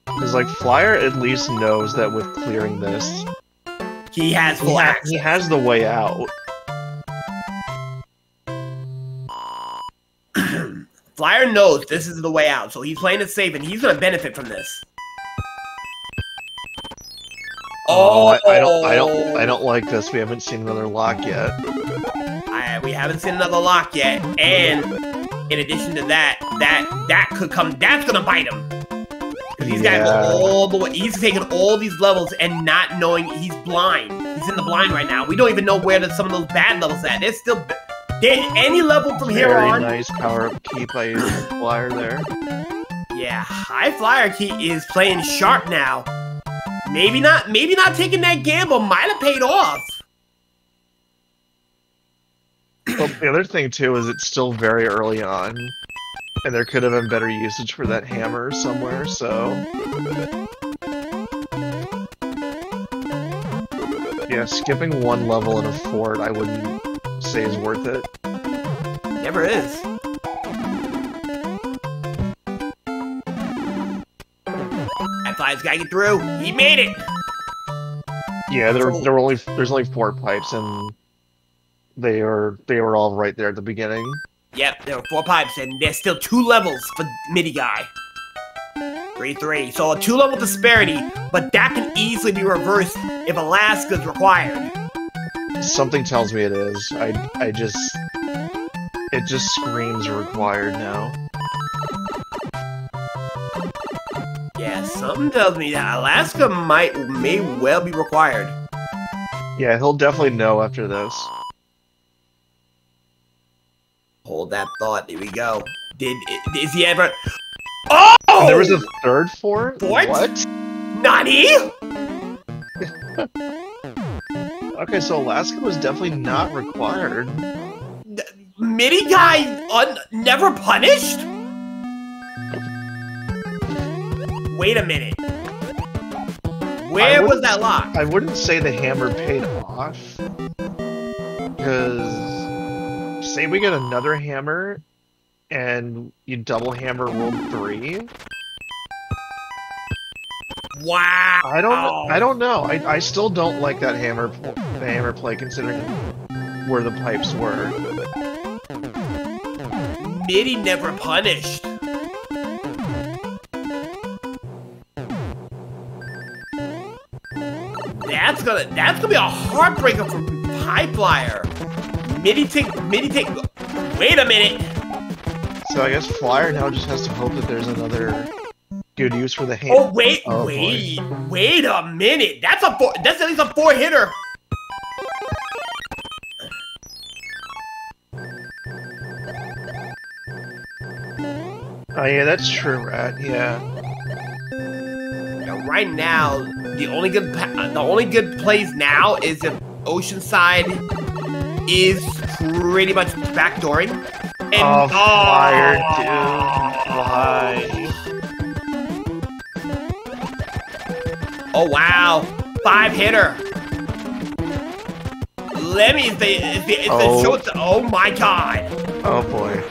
Because like Flyer at least knows that with clearing this, He has he, ha- he has the way out. Flyer knows this is the way out, so he's playing it safe, and he's gonna benefit from this. Oh, I, I don't, I don't, oh. I don't like this. We haven't seen another lock yet. I, we haven't seen another lock yet, and in addition to that, that that could come. That's gonna bite him. 'Cause he's got to Yeah. go all the way. He's taking all these levels and not knowing he's blind. He's in the blind right now. We don't even know where the, some of those bad levels at. There's still there, any level from here Very on. nice power up key by Flyer there. Yeah, High Flyer Key is playing sharp now. Maybe not. Maybe not taking that gamble might have paid off. Well, the other thing too is it's still very early on, and there could have been better usage for that hammer somewhere. So, Yeah, skipping one level in a fort, I wouldn't say is worth it. Never is. That fly's gotta get through. He made it. Yeah, there, there were only there's only four pipes, and they are they were all right there at the beginning. Yep, there were four pipes, and there's still two levels for MIDI guy. Three, three. So a two level disparity, but that can easily be reversed if Alaska's required. Something tells me it is. I I just it just screams required now. Yeah, something tells me that Alaska might may well be required. Yeah, he'll definitely know after this. Hold that thought. Here we go. Did is he ever? Oh! There was a third fort. Fort? What? Nani? Okay, so Alaska was definitely not required. MIDI guy un- never punished? Wait a minute. Where was that lock? I wouldn't say the hammer paid off. Because, say we get another hammer, and you double hammer roll three. Wow. I don't. I don't know. I, I still don't like that hammer. The hammer play, considering where the pipes were. MIDI never punished. That's gonna that's gonna be a heartbreaker for Flyer. MIDI take MIDI take wait a minute. So I guess Flyer now just has to hope that there's another good use for the hand. Oh wait, Oh, boy. wait, wait a minute. That's a four that's at least a four hitter. Oh yeah, that's true, Rat. Yeah. Now, right now, the only good the only good plays now is if Oceanside is pretty much backdooring. And, Oh, Oh! dude. Why? Oh wow, five hitter. Lemmy is the is the, is Oh. the short. Oh my god. Oh boy.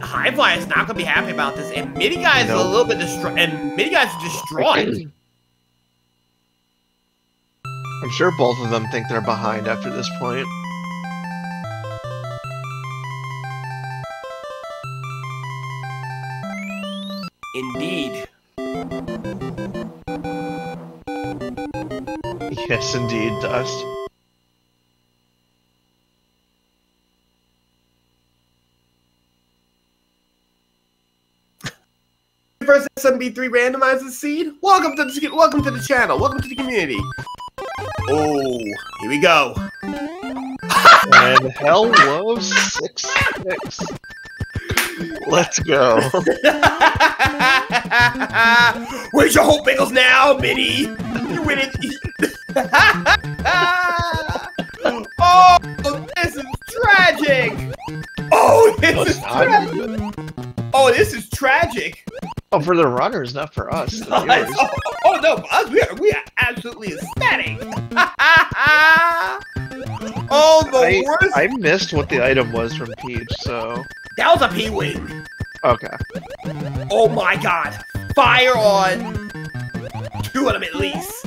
High Fly is not gonna be happy about this, and Midi Guy is a little bit distraught, and Midi Guy is distraught. I'm sure both of them think they're behind after this point. Indeed. Yes, indeed, Dust. First SMB3 randomizes seed. Welcome to the welcome to the channel. Welcome to the community. Oh, here we go. And Hell loves six six. Let's go. Where's your hope pickles now, Minnie? You win it. oh, this is tragic. Oh, this is tragic. Oh, this is tragic. Oh, for the runners, not for us. the oh, oh, no, for us, we are we are absolutely ecstatic. oh, the I, worst. I missed what the item was from Peach, so that was a P wing. okay. Oh my god. Fire on two of them at least.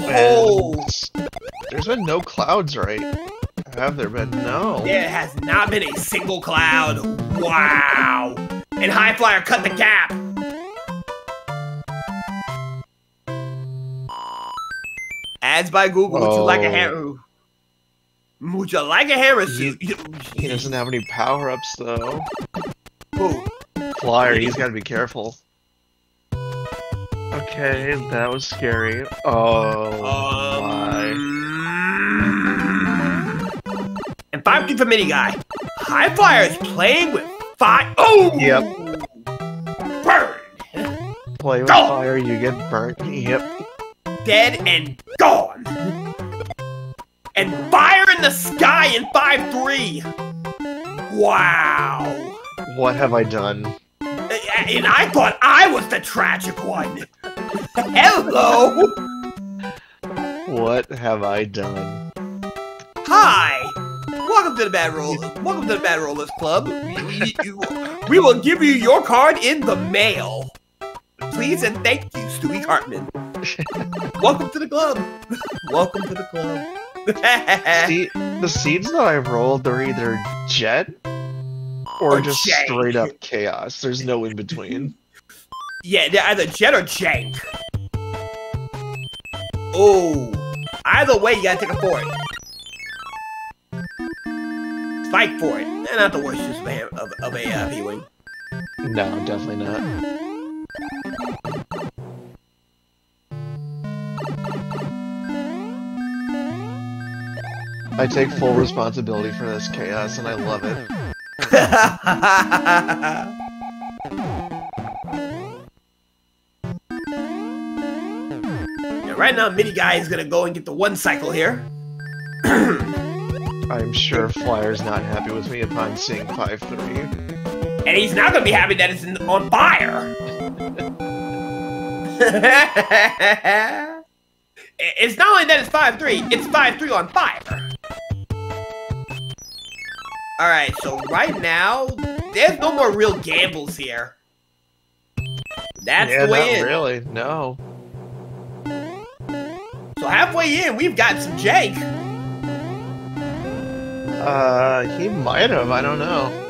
Oh, there's been no clouds, right? Have there been? No. there has not been a single cloud. Wow. And High Flyer cut the gap. Ads by Google. Would you like a hammer? Would you like a hammer He- suit? He doesn't have any power ups though. Who? Flyer, he's gotta be careful. Okay, that was scary. Oh my. Um, and five feet for midi guy. High Flyer is playing with fire. Oh! Yep. Burn! Play with Go! fire, you get burnt. Yep. Dead and gone. And fire in the sky in 5 3. Wow. What have I done? And I thought I was the tragic one. Hello. What have I done? Hi! Welcome to the Bad Roll. Welcome to the Bad Rollers Club. We, we will give you your card in the mail. Please and thank you, Stewie Cartman. Welcome to the club. Welcome to the club. See, the seeds that I rolled are either jet or Or just jank. straight up chaos. There's no in between. yeah, they're either Jet or Jank. Oh, either way, you gotta take a for it. Spike for it. Eh, not the worst use of a, of, of a uh, P-Wing. No, definitely not. I take full responsibility for this chaos and I love it. Yeah, right now, Midi Guy is gonna go and get the one cycle here. I'm sure Flyer's not happy with me upon seeing 5-3. And he's not gonna be happy that it's in, on fire. it's not only that it's 5-3, it's 5-3 on fire. Alright, so right now, there's no more real gambles here. That's yeah, the way not in. really. No. So halfway in, we've got some Jake. Uh, he might have. I don't know.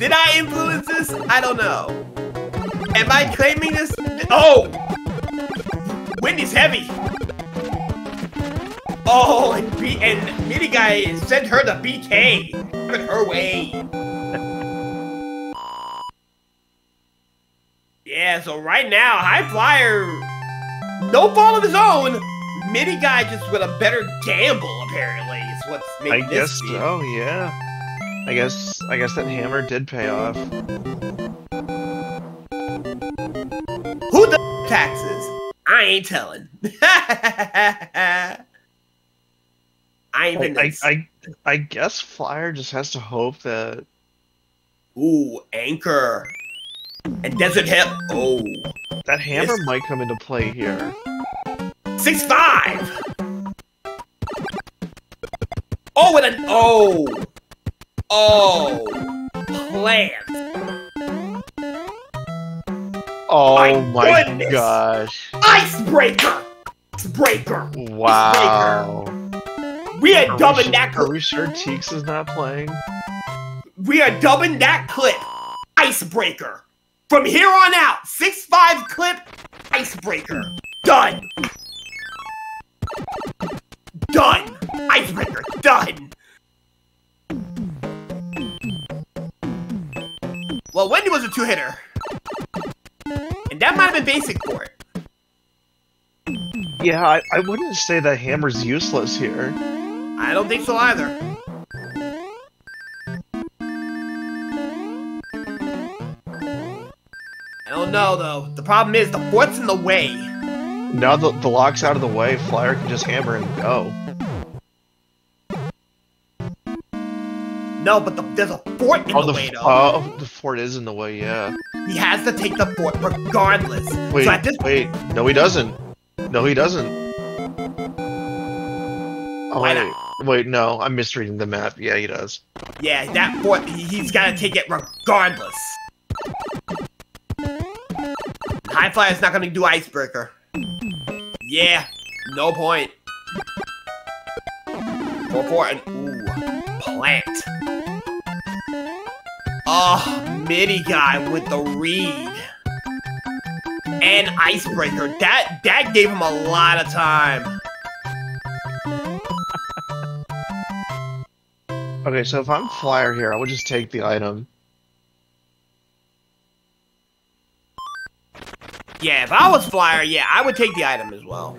Did I influence this? I don't know. Am I claiming this? Oh! Wendy's heavy. Oh, and, B and Midi Guy sent her the BK. Put her way. yeah, so right now, High Flyer, no fault of his own. Midi Guy just with a better gamble, apparently, is what's I making guess this. be. so. Yeah. I guess. I guess that hammer did pay off. Who the taxes? I ain't telling. I ain't been. I, I, I, I guess Flyer just has to hope that. Ooh, anchor and desert hip. Oh, That hammer Yes. might come into play here. six five. Oh, with an oh, oh, plant Oh My my, goodness. gosh! icebreaker, icebreaker. Wow. We are Are dubbing su- that are we sure Teeks is not playing? We are dubbing that clip icebreaker. From here on out, six five clip icebreaker. Done. Done. Icebreaker. Done. Well, Wendy was a two hitter. And that might have been basic for it. Yeah, I, I wouldn't say that hammer's useless here. I don't think so either. I don't know though. The problem is the fort's in the way. Now that the lock's out of the way, Flyer can just hammer and go. No, but the, there's a fort in oh, the, the, way though. oh, the fort is in the way, yeah. he has to take the fort regardless. Wait, so at this wait. No, he doesn't. No, he doesn't. Oh, Why wait. Wait, no. I'm misreading the map. Yeah, he does. yeah, that fort he, he's got to take it regardless. High Flyer's not gonna do icebreaker. Yeah, no point. Four four and ooh, plant. Oh, midi guy with the read and icebreaker. That that gave him a lot of time. Okay, so if I'm Flyer here, I would just take the item. Yeah, if I was Flyer, yeah, I would take the item as well.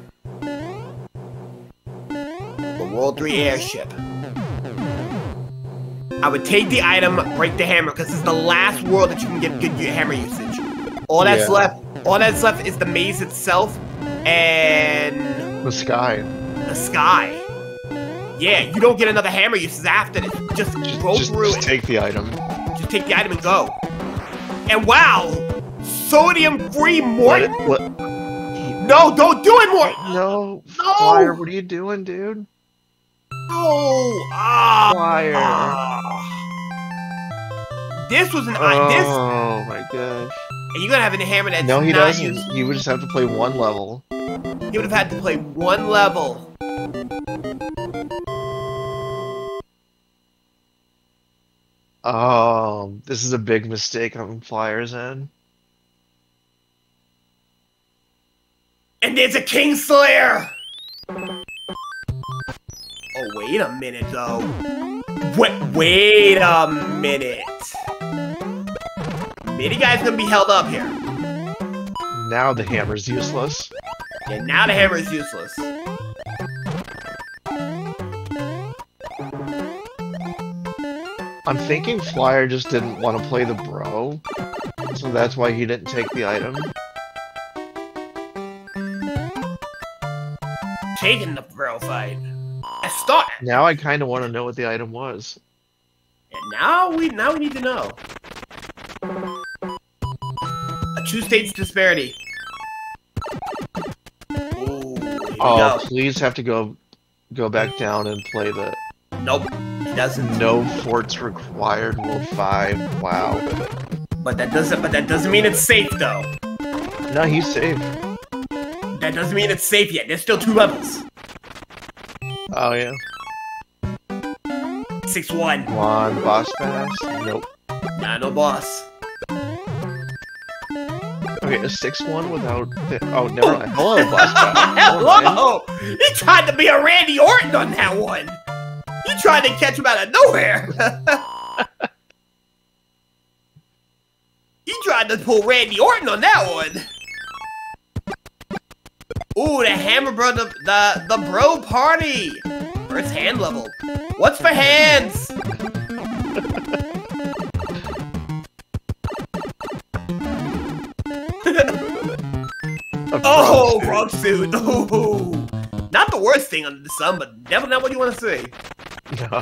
The World 3 airship. I would take the item, break the hammer, because it's the last world that you can get good hammer usage. All that's Yeah. left, all that's left is the maze itself and The sky. the sky. Yeah, you don't get another hammer uses after this. Just, Just, go just, through just it. take the item. just take the item and go. And wow, sodium-free? Morton. What? No, don't do it, Morton. No, No. Flyer, what are you doing, dude? No. Ah. Flyer. ah. This was an I this, Oh my gosh. and you're gonna have a hammer that's No, he doesn't. used. You would just have to play one level. He would have had to play one level. Oh, this is a big mistake on Flyer's end. And there's a Kingslayer! Wait a minute, though. Wait, wait a minute. Midi guy's gonna be held up here. Now the hammer's useless. And now the hammer is useless. I'm thinking Flyer just didn't want to play the bro, so that's why he didn't take the item. Taking the bro fight. I start. Now I kind of want to know what the item was. And now we now we need to know. A two states disparity. Ooh, Oh, go. please have to go go back down and play the Nope, he doesn't. no forts required World 5. Wow. But that doesn't. But that doesn't mean it's safe though. No, he's safe. That doesn't mean it's safe yet. There's still two levels. Oh yeah. Six one. Come on, boss pass. Nope. Nah, no boss. Okay, a 6-1 without. Oh, never mind. Hello, boss pass. Never. Hello! He tried to be a Randy Orton on that one. You tried to catch him out of nowhere. he tried to pull Randy Orton on that one. Ooh, the Hammer bro, the the the Bro Party. First hand level. What's for hands? Oh, frog frog suit. Ooh. Not the worst thing under the sun, but definitely not what you want to see. No.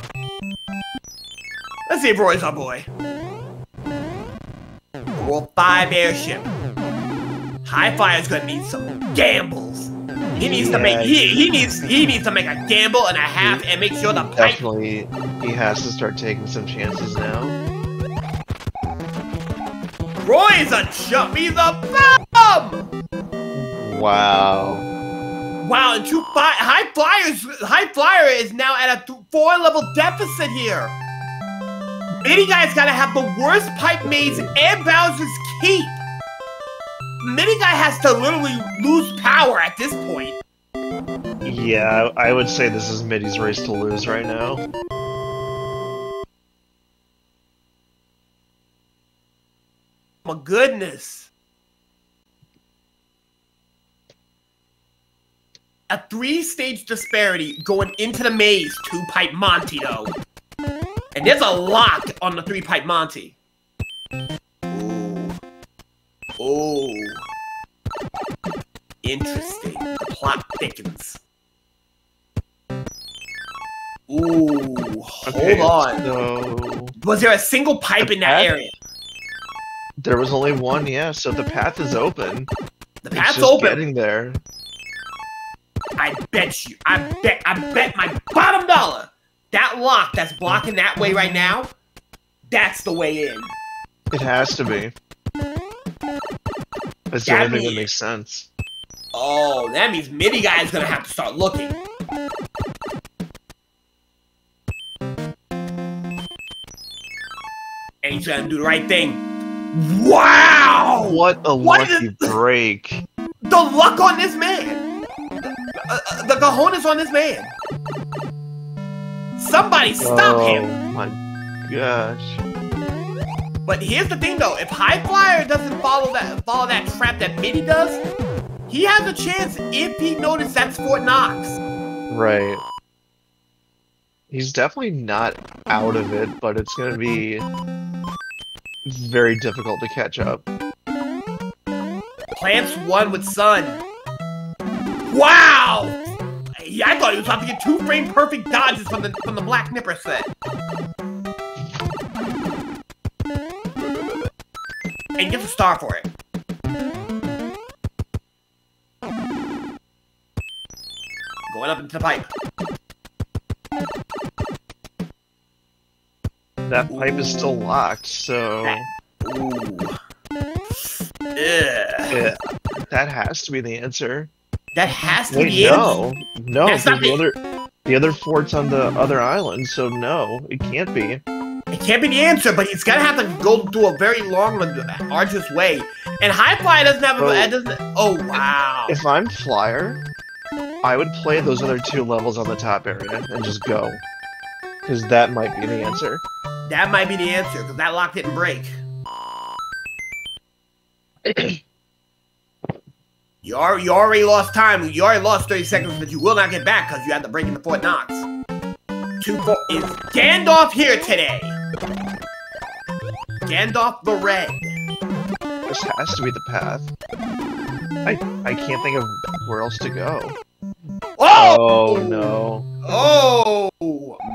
Let's see if Roy's our boy. World 5 airship. High Flyer's gonna need some gambles. He needs to make he, he needs he needs to make a gamble and a half and make sure the pipe Definitely, he has to start taking some chances now. Roy's a chump, he's a bum! Wow. Wow, and two fi- high flyers high flyer is now at a four level deficit here. Midi guy's gotta have the worst pipe maze and Bowser's keep. Midi guy has to literally lose power at this point. Yeah, I would say this is Midi's race to lose right now. My goodness. A three-stage disparity going into the maze, two-pipe Monty, though. And there's a lock on the three-pipe Monty. Ooh. Interesting. The plot thickens. Ooh. Hold Okay, on. So Was there a single pipe in that path? area? there was only one, yeah. So the path is open. The It's path's just open. Getting there. I bet you, I bet, I bet my bottom dollar that lock that's blocking that way right now, that's the way in. It has to be. That's the That only thing that makes sense. Oh, that means Midi Guy is gonna have to start looking. And he's gonna do the right thing. Wow! What a What lucky is- break. The luck on this man! Uh, uh, the cojones on this man! Somebody stop oh him! my gosh. But here's the thing though, if High Flyer doesn't follow that follow that trap that Midi does, he has a chance if he notices that's Fort Knox. Right. He's definitely not out of it, but it's gonna be very difficult to catch up. Plants one with Sun. Wow! See, I thought he was about to get two frame perfect dodges from the from the Black Nipper set. And gets a star for it. Going up into the pipe. That pipe is still locked, so Ooh. Ugh. yeah, that has to be the answer. That has to be Wait, the no, no, That's 'cause the the- other the other fort's on the other island, so no, it can't be. It can't be the answer, but he's gonna have to go through a very long, and arduous way. And High Flyer doesn't have a. Bro. It doesn't. Oh wow. If I'm Flyer, I would play those other two levels on the top area and just go, because that might be the answer. That might be the answer because that lock didn't break. you, already, you already lost time. You already lost 30 seconds that you will not get back because you had to break into Fort Knox. Two four is Gandalf here today. Gandalf the Red. This has to be the path. I I can't think of where else to go. Oh! Oh no. Oh!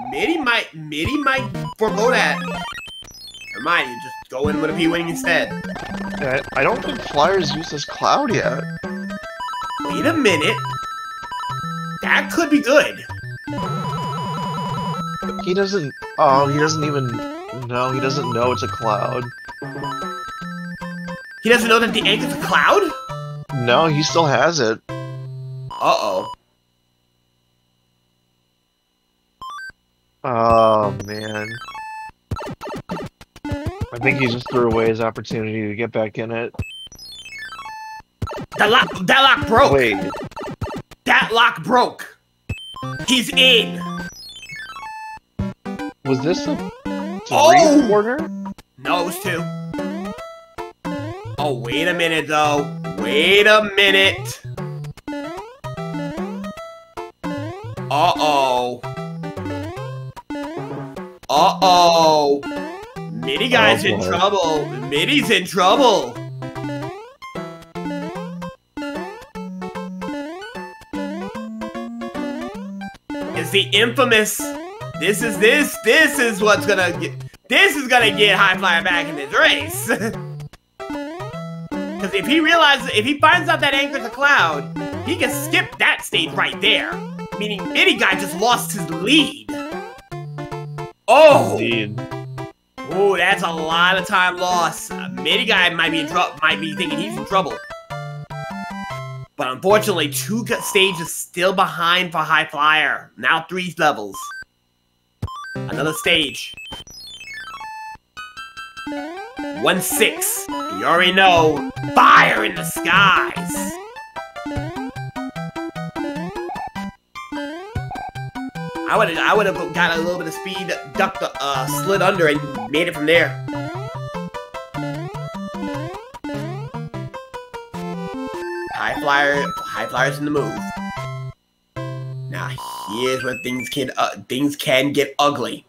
Midi might, Midi might forego that. Never mind, you just go in with a P-Wing instead. I, I don't think Flyers used this cloud yet. Wait a minute. That could be good. He doesn't. Oh, he doesn't even. No, he doesn't know it's a cloud. He doesn't know that the egg is a cloud? No, he still has it. Uh-oh. Oh man. I think he just threw away his opportunity to get back in it. That lock, that lock broke. Wait, That lock broke. He's in. was this a Oh! three-quarter? No, it was two. Oh, wait a minute, though. Wait a minute. Uh-oh. Uh-oh. Midi guy's Oh, in trouble. Midi's in trouble. Is the infamous. This is this. This is what's gonna get. This is gonna get High Flyer back in this race. Because if he realizes, if he finds out that anchor's a cloud, he can skip that stage right there. Meaning, Midi guy just lost his lead. Oh, Indeed. oh, that's a lot of time lost. Uh, Midi guy might be in trouble. Might be thinking he's in trouble. But unfortunately, two stages still behind for High Flyer. Now three levels. Another stage. One six. You already know. Fire in the skies. I would I would have got a little bit of speed, ducked, the, uh, slid under, and made it from there. High flyer, high flyers in the move. Now here's where things can uh, things can get ugly.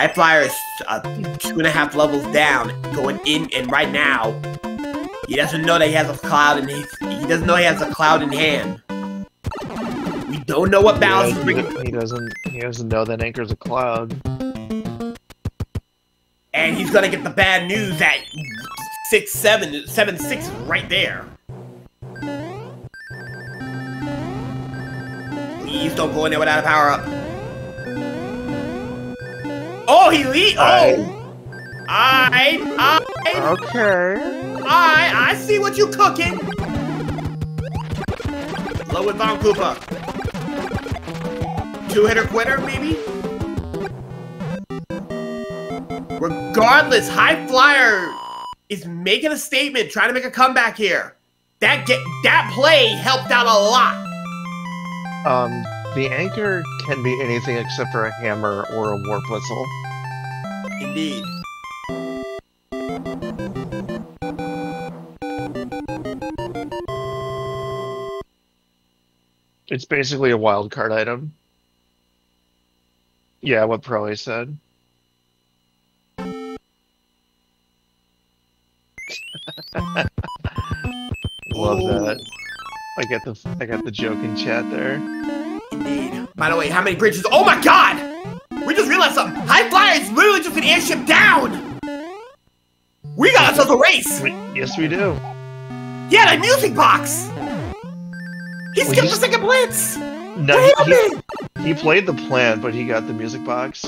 High flyer is uh, two and a half levels down, going in, and right now he doesn't know that he has a cloud in his. He doesn't know he has a cloud in hand. We don't know what Bowser's Yeah, he, bringing, he doesn't. He doesn't know that anchor's a cloud. and he's gonna get the bad news that six, seven, seven, six right there. Please don't go in there without a power up. Oh, he lead. Oh, I, I, Okay. I, I see what you cooking. Low with Von Koopa. Two hitter quitter, maybe? Regardless, High Flyer is making a statement, trying to make a comeback here. That get that play helped out a lot. Um, the anchor can be anything except for a hammer or a warp whistle. Indeed. It's basically a wild card item. Yeah, what Proe said. Love love that. I get the I got the joke in chat there. Indeed. By the way, how many bridges? Oh my god! We just realized something. High Flyer is literally just an airship down. We got ourselves a race. We, yes, we do. Yeah, that music box. He skipped the second blitz. No, he, he, he played the plant, but he got the music box.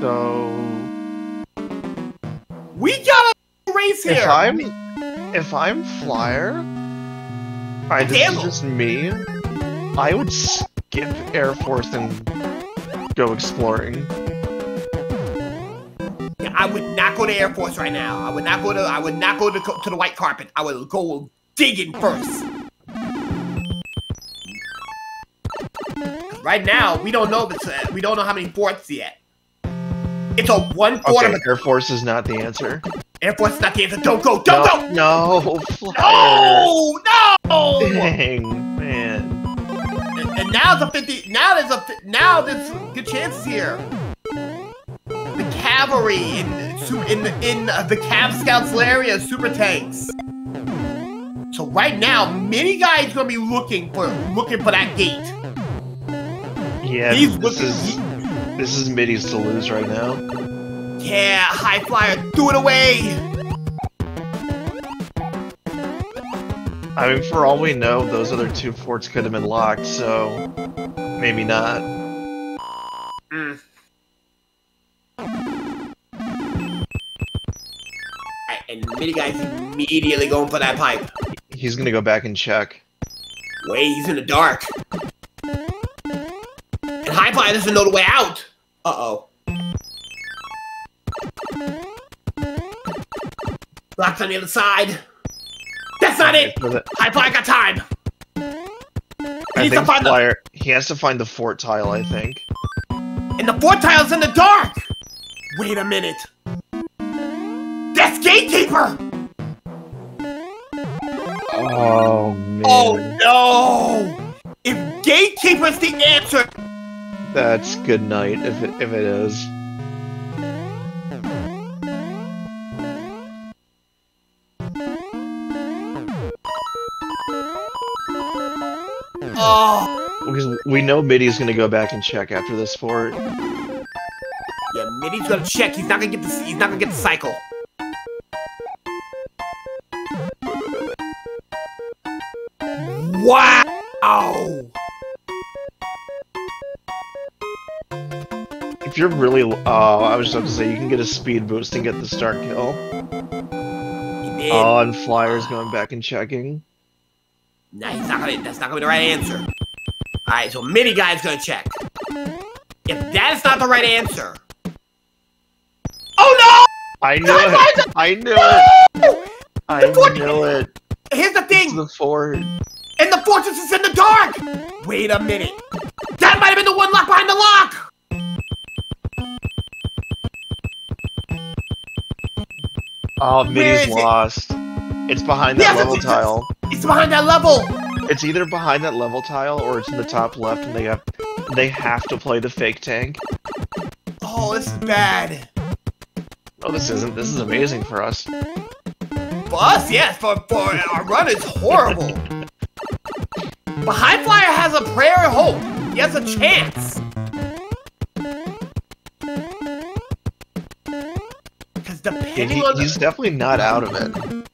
So We got a race here. if I'm if I'm flyer, I this Damn. is just me. I would skip Air Force and go exploring. Yeah, I would not go to Air Force right now. I would not go to. I would not go to to the white carpet. I would go digging first. Right now, we don't know this. Uh, we don't know how many forts yet. It's a one fort Okay, Air Force is not the answer. Air Force. is Not the answer. Don't go. Don't go. no, no. No, no. Dang, man. And, and now it's a fifty. Now there's a. Now there's good chances here. The cavalry in in the in uh, the Cav Scouts area super tanks. So right now, midi guys gonna be looking for looking for that gate. Yeah, He's this looking. is this is Midi's to lose right now. Yeah, high flyer, do it away. I mean, for all we know, those other two forts could have been locked, so maybe not. Mm. And midi guy's immediately going for that pipe. He's gonna go back and check. Wait, he's in the dark. And High Flyer doesn't know the way out. Uh-oh. Block's on the other side. That's not it! High Flyer got time! I needs to find the- he has to find the fort tile, I think. And the fort tile's in the dark! Wait a minute. That's Gatekeeper! Oh, oh man, Oh no! If Gatekeeper's the answer, that's good night if it if it is. We know Midi's gonna go back and check after this fort. Yeah, Midi's gonna check. He's not gonna get the. He's not gonna get the cycle. Wow! If you're really, oh, I was just about to say you can get a speed boost and get the star kill. Oh, and Flyer's going back and checking. nah, he's not gonna. That's not gonna be the right answer. All right, so Midi guy's gonna check. If that is not the right answer, oh no! I knew it. I knew it. I knew it. Here's the It's thing, the fort. and the fortress is in the dark. Wait a minute. That might have been the one lock behind the lock. Oh, Midi's it? lost. It's behind that Yes, level it's- tile. It's behind that level. It's either behind that level tile or it's in the top left, and they have they have to play the fake tank. Oh, this is bad. Oh, this isn't. This is amazing for us. For us, yes. For, for our run, it's horrible. but High Flyer has a prayer and hope. He has a chance. Because Yeah, depending he- on he's definitely not out of it.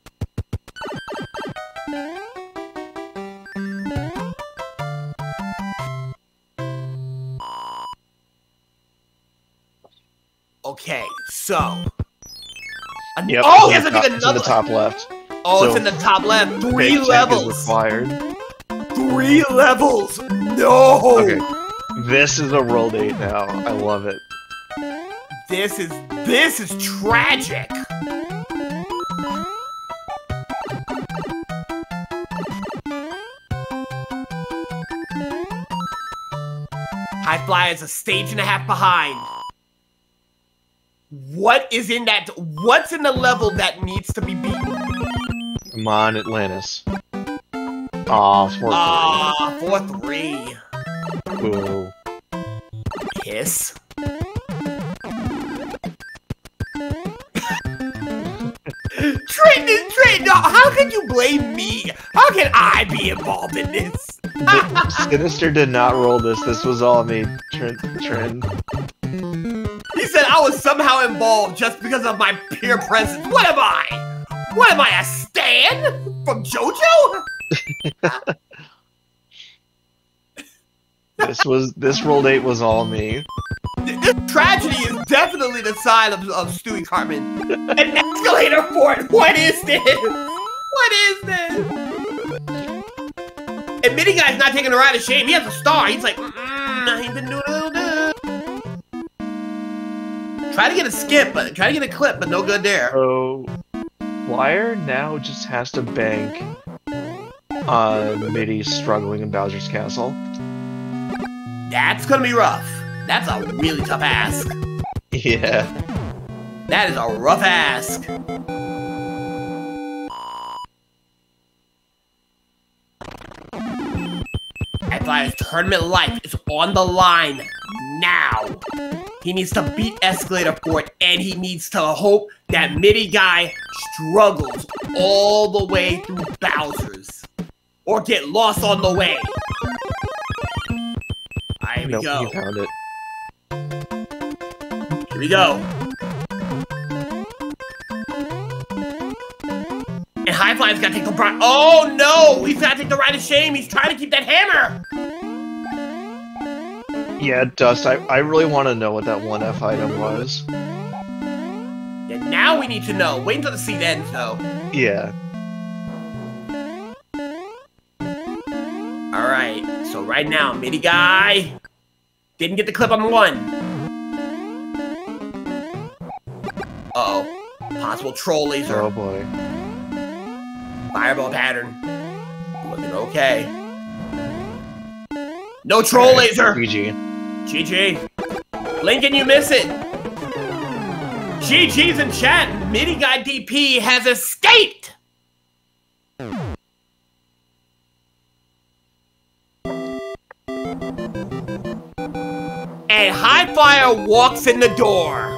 So Yep. oh, it's he in has top- dig it's in the another. top left. Oh, it's in the top left. Three Fake tank is levels. required. Three levels. No. Okay. This is a world eight now. I love it. This is this is tragic. High Fly is a stage and a half behind. What is in that? What's in the level that needs to be beaten? Come on, Atlantis. Aw, four Ah, four three. three. Boo. Piss. Trenton, Trenton, how can you blame me? How can I be involved in this? Sinister did not roll this. This was all me, Trent. Trent. I was somehow involved just because of my peer presence. What am I? What am I, a Stand from JoJo? this was this roll eight was all me. This tragedy is definitely the sign of, of Stewie Cartman. An escalator fort. What is this? What is this? And Midi Guy's not taking a ride of shame. He has a star. He's like, mm, I ain't been doing a little. Try to get a skip, but try to get a clip, but no good there. So, Flyer now just has to bank on Midi struggling in Bowser's Castle. That's gonna be rough. That's a really tough ask. Yeah. That is a rough ask. Advice tournament life is on the line now. He needs to beat Escalator Fort and he needs to hope that Midi Guy struggles all the way through Bowser's. Or get lost on the way. Alright, here we Nope, go. you found it. Here we go. And High Fly's gotta take the bri- Oh no! He's gotta take the ride of shame. He's trying to keep that hammer. Yeah, Dust, I, I really want to know what that 1F item was. And now we need to know. Wait until the scene ends, though. Yeah. All right. So right now, Midi Guy didn't get the clip on one. Uh oh. Possible troll laser. Oh boy. Fireball pattern. Looking okay. No troll Alright, laser. GG. GG. Lincoln, you miss it. GG's in chat. Midi Guy DP has escaped. And High Flyer walks in the door.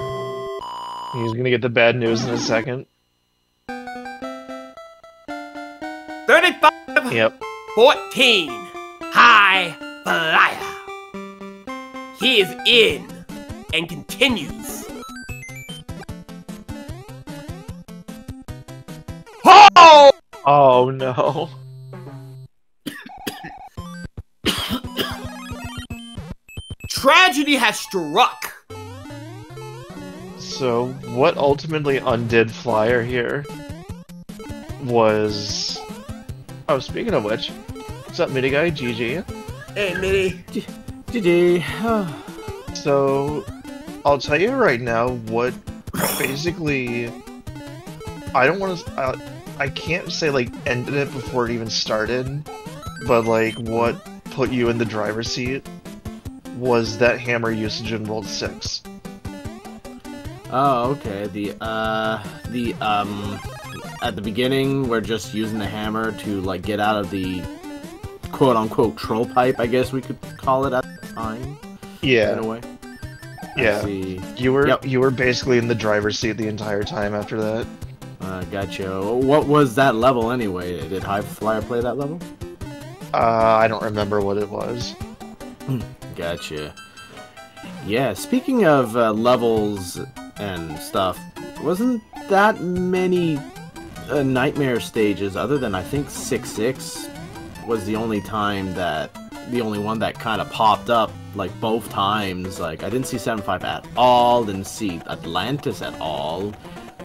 He's gonna get the bad news in a second. 35 Yep. 14. High Flyer. He is in and continues. Oh! Oh no. Tragedy has struck. So, what ultimately undid Flyer here was. Oh, speaking of which, what's up, Midi Guy? GG. Hey, Midi. GG. So, I'll tell you right now what basically. I don't want to. I, I can't say, like, ended it before it even started, but, like, what put you in the driver's seat was that hammer usage in World 6. Oh, okay. The uh, the um, at the beginning, we're just using the hammer to like get out of the quote unquote troll pipe. I guess we could call it at the time. In Yeah, a way. Yeah. You were Yep. you were basically in the driver's seat the entire time after that. Uh, gotcha. What was that level anyway? Did High Flyer play that level? Uh, I don't remember what it was. Gotcha. Yeah, speaking of uh, levels and stuff, wasn't that many uh, nightmare stages other than I think 6-6 was the only time that the only one that kind of popped up like both times. Like I didn't see 7-5 at all didn't see Atlantis at all or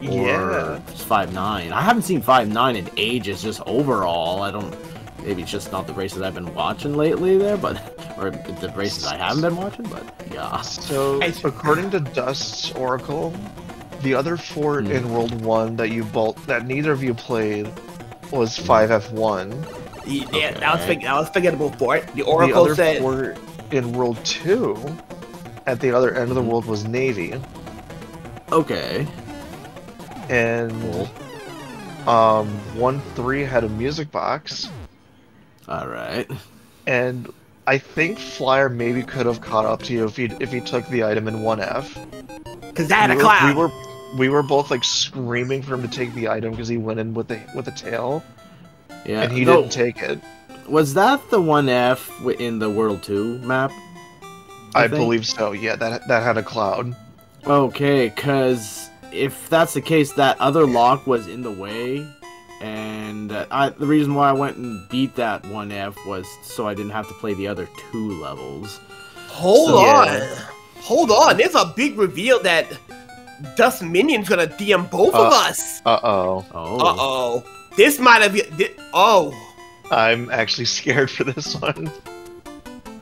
Yeah. 5-9 I haven't seen 5-9 in ages just overall. I don't maybe it's just not the races I've been watching lately there but or the races I haven't been watching but yeah. So, according to Dust's Oracle, the other fort Hmm. in World One that you both that neither of you played was 5F1. Yeah, that was that was forgettable for it. The The other said fort in World Two, at the other end of the Hmm. world, was Navy, okay and um, one three had a music box, all right and I think Flyer maybe could have caught up to you if he if he took the item in one F. because that had a were, cloud. we were we were both like screaming for him to take the item because he went in with the with the tail, Yeah, and he no, didn't take it. Was that the one F in the World Two map? I I, believe so. Yeah, that that had a cloud. Okay, because if that's the case, that other lock was in the way, and uh, I, the reason why I went and beat that one F was so I didn't have to play the other two levels. Hold So- on. Yeah. Hold on. There's a big reveal that Dust Minion's gonna DM both of Uh, us. Uh oh. Oh, Uh oh. This might have been. oh. I'm actually scared for this one.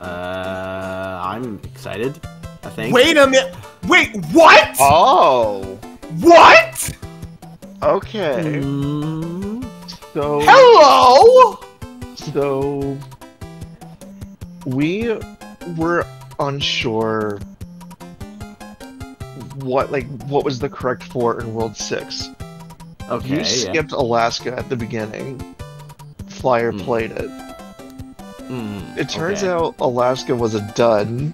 uh, I'm excited. I think. Wait a minute. Wait, what? Oh. What? Okay. Mm, So Hello? so we were unsure what like what was the correct fort in World Six. okay. you yeah. skipped Alaska at the beginning. Flyer Hmm. played it. Mm, It turns okay. out Alaska was a dud,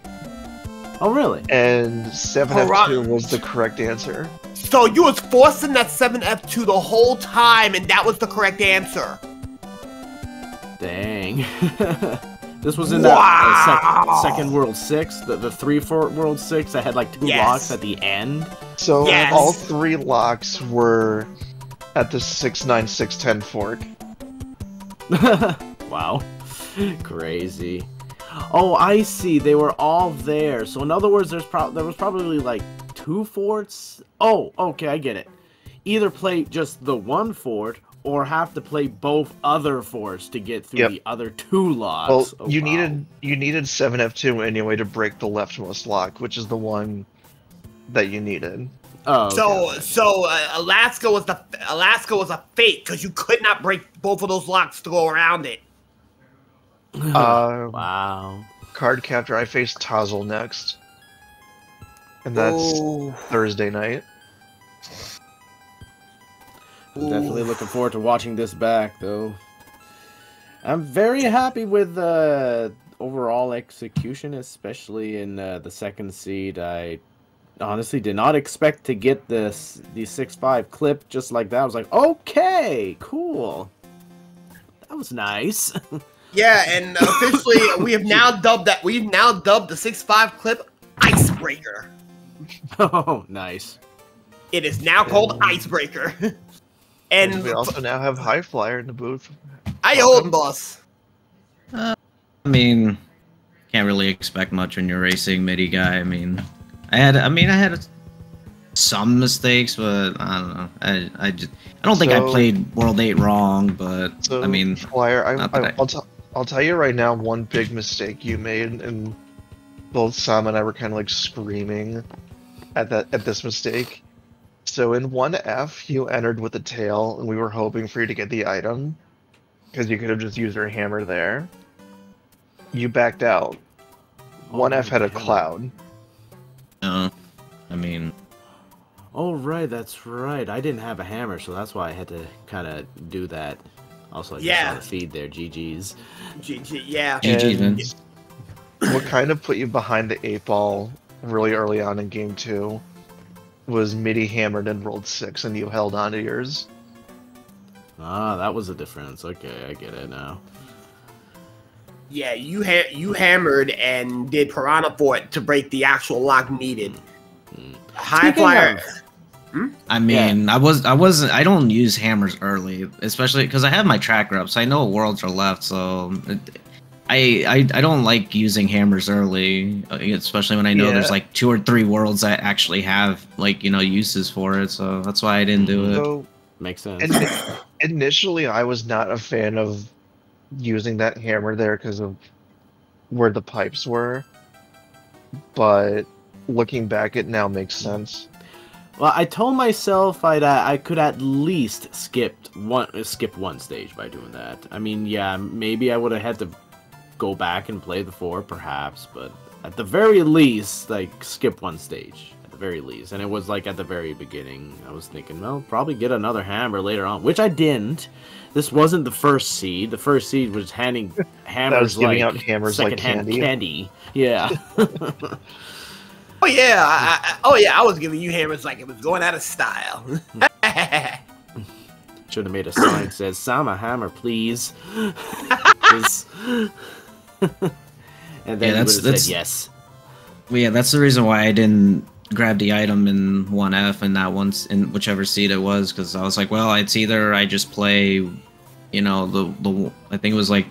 Oh, really? and 7F2 was the correct answer. So you was forcing that 7F2 the whole time, and that was the correct answer. Dang. this was in that uh, sec- second World Six, the, the three Fort World Six that had like two Yes. locks at the end. So Yes. all three locks were at the 69610 fork. wow. Crazy. Oh, I see. They were all there. So in other words, there's pro- there was probably like two forts. Oh, okay, I get it. Either play just the one fort or have to play both other forts to get through Yep. the other two locks. Well, Oh, you wow. needed you needed 7F2 anyway to break the leftmost lock, which is the one that you needed. Oh, So, okay. so uh, Alaska was the Alaska was a fake because you could not break both of those locks to go around it. Uh, wow. card captor, I face Tazzle next. And that's Ooh. Thursday night. I'm definitely looking forward to watching this back, though. I'm very happy with the overall execution, especially in uh, the second seed. I honestly did not expect to get this the six five clip just like that. I was like, okay, cool. That was nice. Yeah, and officially we have now dubbed that we've now dubbed the six five clip Icebreaker. oh, nice. It is now called Icebreaker. and we also now have High Flyer in the booth. I hold boss. I mean, can't really expect much when you're racing MIDI guy. I mean, I had, I mean, I had some mistakes, but I don't know. I, I just, I don't think I played World Eight wrong, but So, I mean, Flyer, I, not that I, I- I'll, t- I'll tell you right now one big mistake you made, and both Sam and I were kind of like screaming at that at this mistake. So in one F, you entered with a tail, and we were hoping for you to get the item because you could have just used your hammer there. You backed out. One Oh, F had a hammer. cloud. uh, I mean, Oh right, that's right. I didn't have a hammer, so that's why I had to kind of do that. Also, I just Yeah. saw feed there. GG's. GG, yeah. GG, man. And what kind of put you behind the eight ball really early on in game two was MIDI hammered and rolled six, and you held on to yours. Ah, that was a difference. Okay, I get it now. Yeah, you ha- you hammered and did Piranha Fort to break the actual lock needed. Mm. High Speaking flyer. of- I mean, I was, I wasn't, I don't use hammers early, especially because I have my tracker up, so I know what worlds are left. So, it, I, I, I don't like using hammers early, uh, especially when I know there's like two or three worlds that actually have like you know uses for it. So that's why I didn't do it. So Makes sense. And initially, I was not a fan of using that hammer there because of where the pipes were. But looking back, it now makes sense. Well, I told myself I'd uh, I could at least skipped one uh, skip one stage by doing that. I mean, yeah, maybe I would have had to go back and play the four, perhaps, but at the very least, like skip one stage at the very least. And it was like at the very beginning, I was thinking, well, probably get another hammer later on, which I didn't. This wasn't the first seed. The first seed was handing hammers giving like out hammers like candy. candy. Yeah. Oh yeah, I, I, oh yeah. I was giving you hammers like it was going out of style. Should have made a sign that says Sama hammer, please. 'Cause- and then Yeah, you that's- would have that's- said yes. Well, yeah, that's the reason why I didn't grab the item in one F and that once in whichever seat it was because I was like, well, it's either I just play, you know, the the I think it was like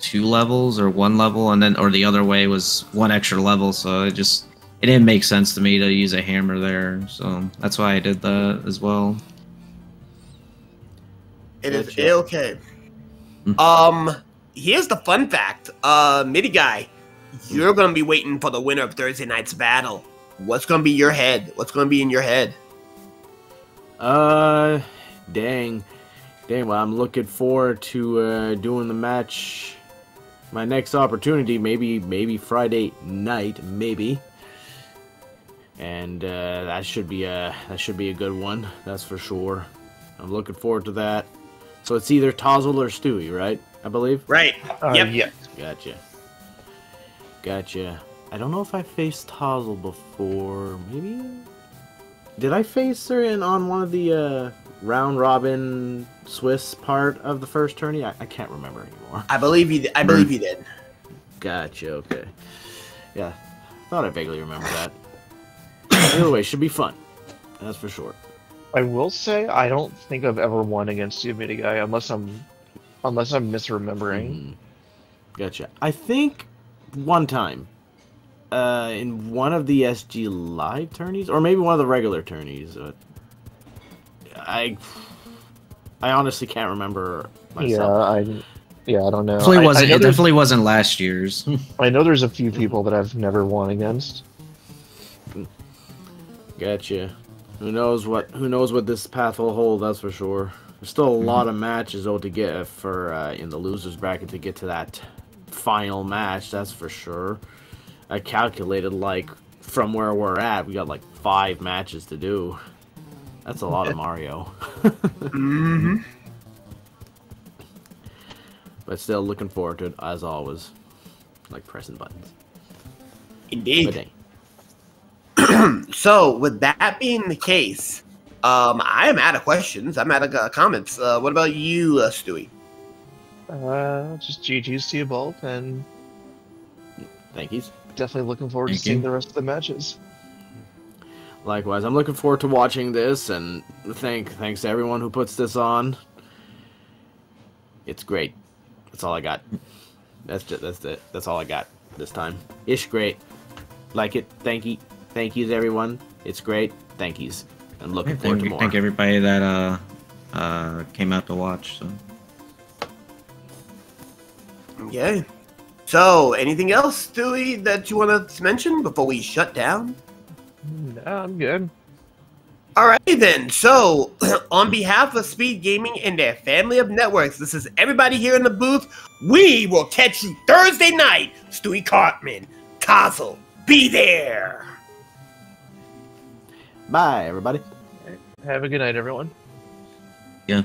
two levels or one level, and then or the other way was one extra level. So it just it didn't make sense to me to use a hammer there. So that's why I did that as well. It is Gotcha. okay. Mm. Um, here's the fun fact. Uh, Midi guy, you're gonna be waiting for the winner of Thursday night's battle. What's gonna be your head? What's gonna be in your head? Uh, dang, dang. Well, I'm looking forward to uh, doing the match. My next opportunity, maybe, maybe Friday night, maybe. And uh, that should be a that should be a good one. That's for sure. I'm looking forward to that. So it's either Tozzle or Stewie, right? I believe. Right. Uh, Yep. Yeah. Gotcha. Gotcha. I don't know if I faced Tozzle before. Maybe. Did I face her in on one of the uh, round robin Swiss part of the first tourney? I, I can't remember anymore. I believe you. I believe you did. Gotcha. Okay. Yeah. Thought I vaguely remember that. Either way, should be fun. That's for sure. I will say I don't think I've ever won against you, Midi Guy, unless I'm unless I'm misremembering. Mhm. Gotcha. I think one time, uh, in one of the SG live tourneys, or maybe one of the regular tourneys. Uh, I, I honestly can't remember myself. Yeah, myself. I yeah, I don't know. Definitely I, wasn't. I know it definitely wasn't last year's. I know there's a few people that I've never won against. Gotcha. Who knows what? Who knows what this path will hold? That's for sure. There's still a lot of matches though to get for uh, in the losers bracket to get to that final match. That's for sure. I calculated like from where we're at, we got like five matches to do. That's a lot of Mario. hmm but still looking forward to it as always. Like pressing buttons. But Indeed. Dang. So, with that being the case, um, I am out of questions. I'm out of uh, comments. Uh, what about you, uh, Stewie? Uh, just GG's to you both, and Thank you. definitely looking forward Thank to seeing the rest of the matches. Likewise, I'm looking forward to watching this, and thank thanks to everyone who puts this on. It's great. That's all I got. That's just, that's it. That's all I got this time. Ish great. Like it. Thank you. Thank yous everyone. It's great. Thank yous. I'm looking forward thank, to more. thank everybody that uh uh came out to watch. So. Okay. So, anything else, Stewie, that you want to mention before we shut down? No, I'm good. Alrighty then. So, on behalf of Speed Gaming and their family of networks, this is everybody here in the booth. We will catch you Thursday night. Stewie Cartman, Tozzle, be there. Bye, everybody. Have a good night, everyone. Yeah.